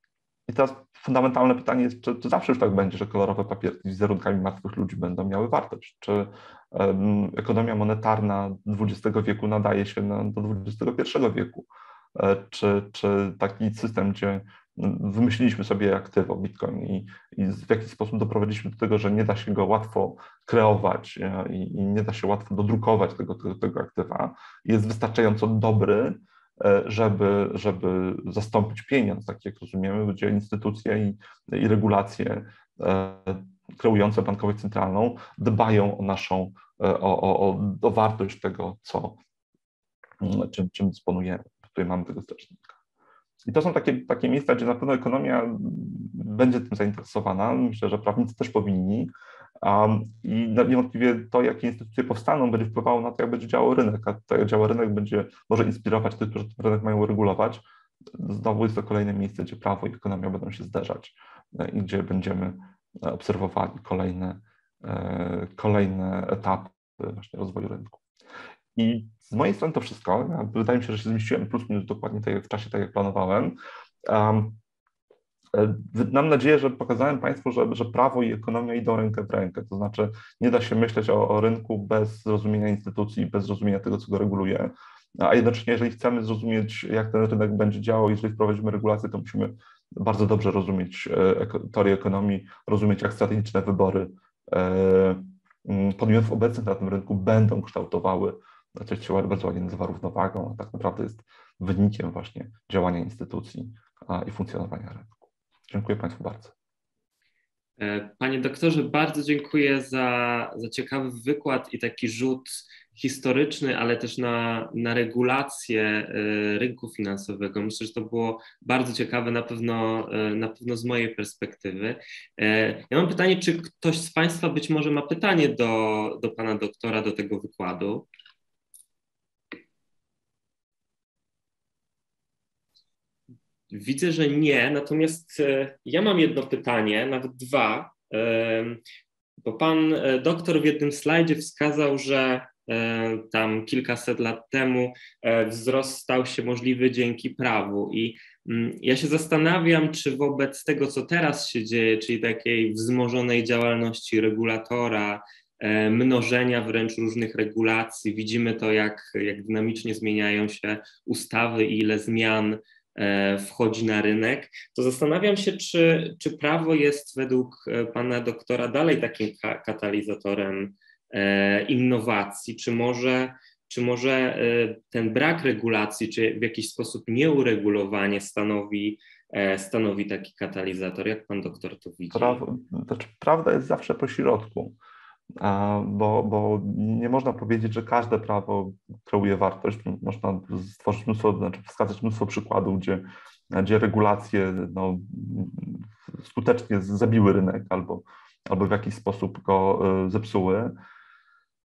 I teraz fundamentalne pytanie jest, czy, czy, zawsze już tak będzie, że kolorowe papierki z wizerunkami martwych ludzi będą miały wartość? Czy um, ekonomia monetarna XX wieku nadaje się na, do XXI wieku? E, czy, czy taki system, gdzie wymyśliliśmy sobie aktywo Bitcoin i, i w jakiś sposób doprowadziliśmy do tego, że nie da się go łatwo kreować e, i, i nie da się łatwo dodrukować tego, tego, tego aktywa, jest wystarczająco dobry, żeby, żeby zastąpić pieniądz, tak jak rozumiemy, gdzie instytucje i, i regulacje e, kreujące bankowość centralną dbają o naszą, e, o, o, o wartość tego, co, mm, czym, czym dysponujemy. Tutaj mamy tego strażnika. I to są takie, takie miejsca, gdzie na pewno ekonomia będzie tym zainteresowana. Myślę, że prawnicy też powinni, I niewątpliwie to, jakie instytucje powstaną, będzie wpływało na to, jak będzie działał rynek, a to, jak działa rynek, będzie może inspirować tych, którzy ten rynek mają regulować. Znowu jest to kolejne miejsce, gdzie prawo i ekonomia będą się zderzać e, i gdzie będziemy obserwowali kolejne, e, kolejne etapy właśnie rozwoju rynku. I z mojej strony to wszystko. Wydaje mi się, że się zmieściłem plus minus dokładnie tak w czasie, tak jak planowałem. Um, Mam nadzieję, że pokazałem Państwu, że, że prawo i ekonomia idą rękę w rękę. To znaczy, nie da się myśleć o, o rynku bez zrozumienia instytucji, bez zrozumienia tego, co go reguluje. A jednocześnie, jeżeli chcemy zrozumieć, jak ten rynek będzie działał, jeżeli wprowadzimy regulacje, to musimy bardzo dobrze rozumieć e, teorię ekonomii, rozumieć, jak strategiczne wybory e, podmiotów obecnych na tym rynku będą kształtowały coś, co bardzo ładnie nazywa równowagą, a tak naprawdę jest wynikiem właśnie działania instytucji i funkcjonowania rynku. Dziękuję Państwu bardzo. E, panie doktorze, bardzo dziękuję za, za ciekawy wykład i taki rzut historyczny, ale też na, na regulację e, rynku finansowego. Myślę, że to było bardzo ciekawe, na pewno, e, na pewno z mojej perspektywy. Ja mam pytanie, czy ktoś z Państwa być może ma pytanie do, do Pana doktora, do tego wykładu? Widzę, że nie, natomiast e, ja mam jedno pytanie, nawet dwa, bo pan e, doktor w jednym slajdzie wskazał, że e, tam kilkaset lat temu wzrost stał się możliwy dzięki prawu. I mm, ja się zastanawiam, czy wobec tego, co teraz się dzieje, czyli takiej wzmożonej działalności regulatora, mnożenia wręcz różnych regulacji, widzimy to, jak, jak dynamicznie zmieniają się ustawy i ile zmian E, wchodzi na rynek, to zastanawiam się, czy, czy prawo jest według e, pana doktora dalej takim katalizatorem e, innowacji, czy może, czy może ten brak regulacji, czy w jakiś sposób nieuregulowanie stanowi, stanowi taki katalizator? Jak pan doktor to widzi? Prawo, znaczy, prawda jest zawsze po środku bo, bo nie można powiedzieć, że każde prawo kreuje wartość. Można stworzyć mnóstwo, znaczy wskazać mnóstwo przykładów, gdzie, gdzie regulacje no, skutecznie zabiły rynek albo, albo w jakiś sposób go e, zepsuły.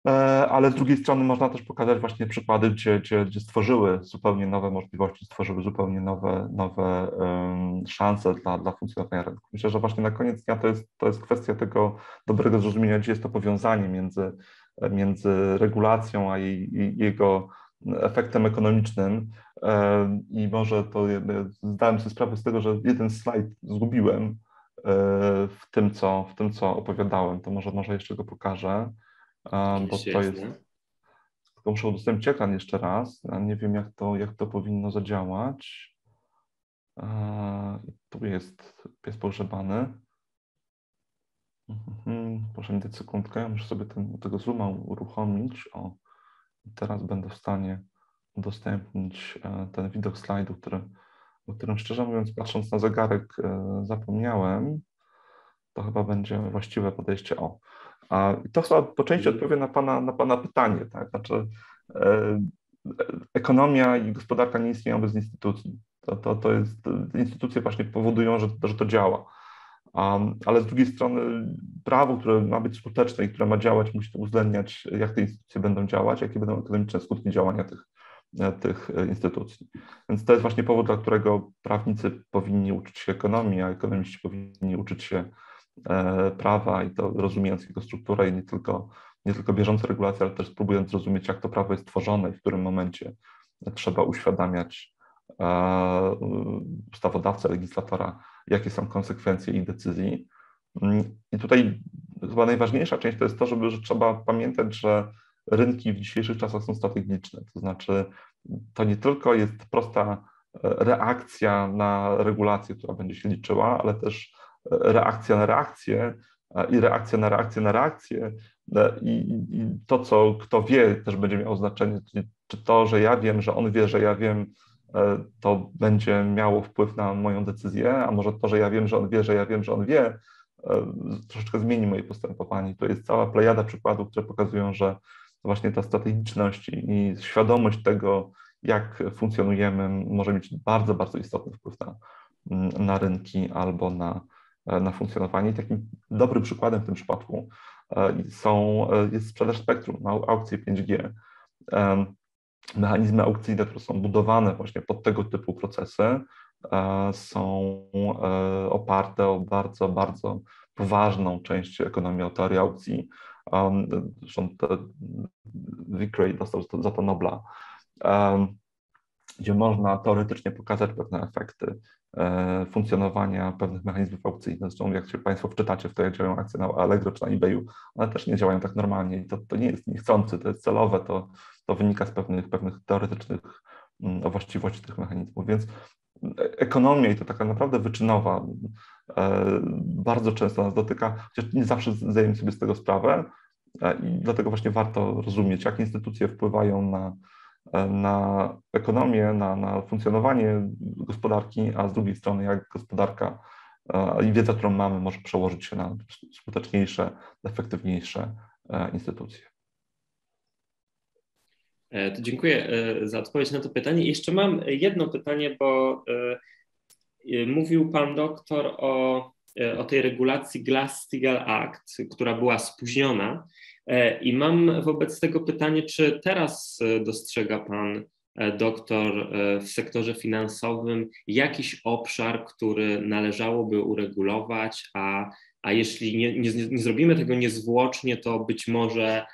E, ale z drugiej strony można też pokazać właśnie przykłady, gdzie, gdzie, gdzie stworzyły zupełnie nowe możliwości, stworzyły zupełnie nowe, nowe um, szanse dla, dla funkcjonowania rynku. Myślę, że właśnie na koniec dnia to jest, to jest kwestia tego dobrego zrozumienia, gdzie jest to powiązanie między, między regulacją a jej, jego efektem ekonomicznym. E, i może to zdałem sobie sprawę z tego, że jeden slajd zgubiłem e, w tym, co, w tym, co opowiadałem, to może, może jeszcze go pokażę bo to jest. Tylko muszę udostępnić ekran jeszcze raz. Nie wiem, jak to, jak to powinno zadziałać. Tu jest pies pogrzebany. Mhm, proszę mi dać sekundkę, ja muszę sobie ten, tego zooma uruchomić. O, teraz będę w stanie udostępnić e, ten widok slajdu, który, o którym szczerze mówiąc, patrząc na zegarek, e, zapomniałem. To chyba będzie właściwe podejście. O, a to chyba po części odpowie na pana, na pana pytanie, tak? Znaczy, e, ekonomia i gospodarka nie istnieją bez instytucji. To, to, to jest, instytucje właśnie powodują, że, że to działa. Um, ale z drugiej strony prawo, które ma być skuteczne i które ma działać, musi uwzględniać, jak te instytucje będą działać, jakie będą ekonomiczne skutki działania tych, tych instytucji. Więc to jest właśnie powód, dla którego prawnicy powinni uczyć się ekonomii, a ekonomiści powinni uczyć się E, prawa i to rozumiejąc jego strukturę i nie tylko, nie tylko bieżące regulacje, ale też próbując zrozumieć, jak to prawo jest tworzone i w którym momencie trzeba uświadamiać e, ustawodawcę, legislatora, jakie są konsekwencje ich decyzji. I tutaj chyba najważniejsza część to jest to, żeby, że trzeba pamiętać, że rynki w dzisiejszych czasach są strategiczne. To znaczy, to nie tylko jest prosta reakcja na regulację, która będzie się liczyła, ale też reakcja na reakcję i reakcja na reakcję na reakcję e, i, i, to, co kto wie, też będzie miało znaczenie, czy to, że ja wiem, że on wie, że ja wiem, e, to będzie miało wpływ na moją decyzję, a może to, że ja wiem, że on wie, że ja wiem, że on wie, e, troszeczkę zmieni moje postępowanie. To jest cała plejada przykładów, które pokazują, że właśnie ta strategiczność i świadomość tego, jak funkcjonujemy, może mieć bardzo, bardzo istotny wpływ na, na rynki albo na, na funkcjonowanie. I takim dobrym przykładem w tym przypadku są, jest sprzedaż spektrum na aukcje 5G. Mechanizmy aukcyjne, które są budowane właśnie pod tego typu procesy, są oparte o bardzo, bardzo poważną część ekonomii teorii aukcji. Zresztą Vickrey dostał za to Nobla gdzie można teoretycznie pokazać pewne efekty e, funkcjonowania pewnych mechanizmów aukcyjnych. Zresztą jak się Państwo wczytacie w to, jak działają akcje na Allegro czy na eBayu, one też nie działają tak normalnie i to, to nie jest niechcący, to jest celowe, to, to wynika z pewnych, pewnych teoretycznych mm, właściwości tych mechanizmów. Więc ekonomia i to taka naprawdę wyczynowa e, bardzo często nas dotyka, chociaż nie zawsze zdajemy sobie z tego sprawę e, i dlatego właśnie warto rozumieć, jak instytucje wpływają na na ekonomię, na, na funkcjonowanie gospodarki, a z drugiej strony jak gospodarka i wiedza, którą mamy, może przełożyć się na skuteczniejsze, efektywniejsze e, instytucje. E, to dziękuję e, za odpowiedź na to pytanie. Jeszcze mam jedno pytanie, bo mówił pan doktor o, o tej regulacji Glass-Steagall Act, która była spóźniona. E, I mam wobec tego pytanie, czy teraz e, dostrzega Pan e, doktor w sektorze finansowym jakiś obszar, który należałoby uregulować, a, a jeśli nie, nie, nie zrobimy tego niezwłocznie, to być może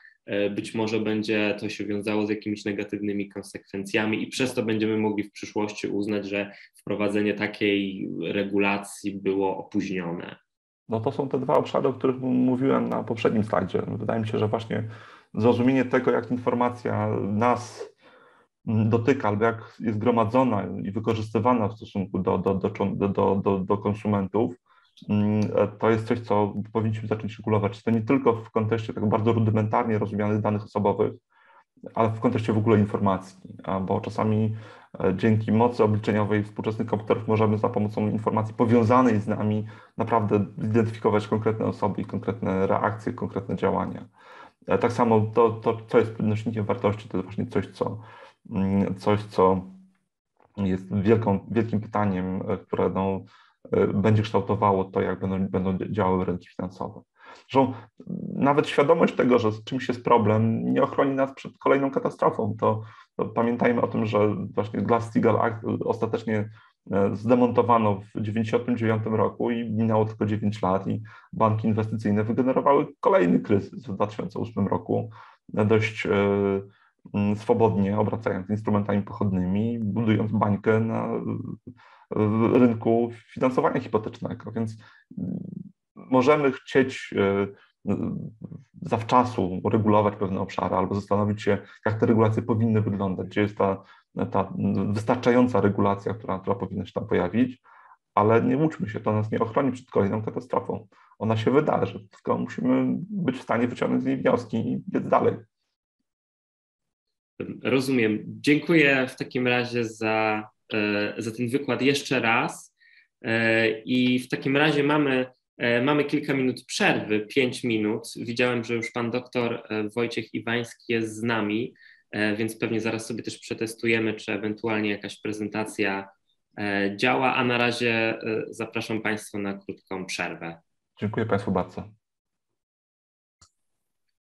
być może będzie to się wiązało z jakimiś negatywnymi konsekwencjami i przez to będziemy mogli w przyszłości uznać, że wprowadzenie takiej regulacji było opóźnione. No to są te dwa obszary, o których mówiłem na poprzednim slajdzie. Wydaje mi się, że właśnie zrozumienie tego, jak informacja nas dotyka, albo jak jest gromadzona i wykorzystywana w stosunku do, do, do, do, do, konsumentów, to jest coś, co powinniśmy zacząć regulować. To nie tylko w kontekście tak bardzo rudymentarnie rozumianych danych osobowych, ale w kontekście w ogóle informacji, bo czasami dzięki mocy obliczeniowej współczesnych komputerów możemy za pomocą informacji powiązanej z nami naprawdę zidentyfikować konkretne osoby i konkretne reakcje, konkretne działania. E, tak samo to, to co jest nośnikiem wartości, to jest właśnie coś, co, mm, coś, co jest wielką, wielkim pytaniem, e, które no, będzie kształtowało to, jak będą, będą działały rynki finansowe. Zresztą nawet świadomość tego, że z czymś jest problem, nie ochroni nas przed kolejną katastrofą. To, to pamiętajmy o tym, że właśnie Glass-Steagall Act ostatecznie e, zdemontowano w 1999 roku i minęło tylko 9 lat i banki inwestycyjne wygenerowały kolejny kryzys w 2008 roku, dość e, swobodnie obracając instrumentami pochodnymi, budując bańkę na rynku finansowania hipotecznego. Więc możemy chcieć e, zawczasu regulować pewne obszary albo zastanowić się, jak te regulacje powinny wyglądać, gdzie jest ta, ta wystarczająca regulacja, która, która powinna się tam pojawić, ale nie łudźmy się, to nas nie ochroni przed kolejną katastrofą. Ona się wydarzy, tylko musimy być w stanie wyciągnąć z niej wnioski i biec dalej. Rozumiem. Dziękuję w takim razie za, e, za ten wykład jeszcze raz. E, I w takim razie mamy E, mamy kilka minut przerwy, pięć minut. Widziałem, że już pan doktor e, Wojciech Iwański jest z nami, e, więc pewnie zaraz sobie też przetestujemy, czy ewentualnie jakaś prezentacja działa, a na razie zapraszam Państwa na krótką przerwę. Dziękuję Państwu bardzo.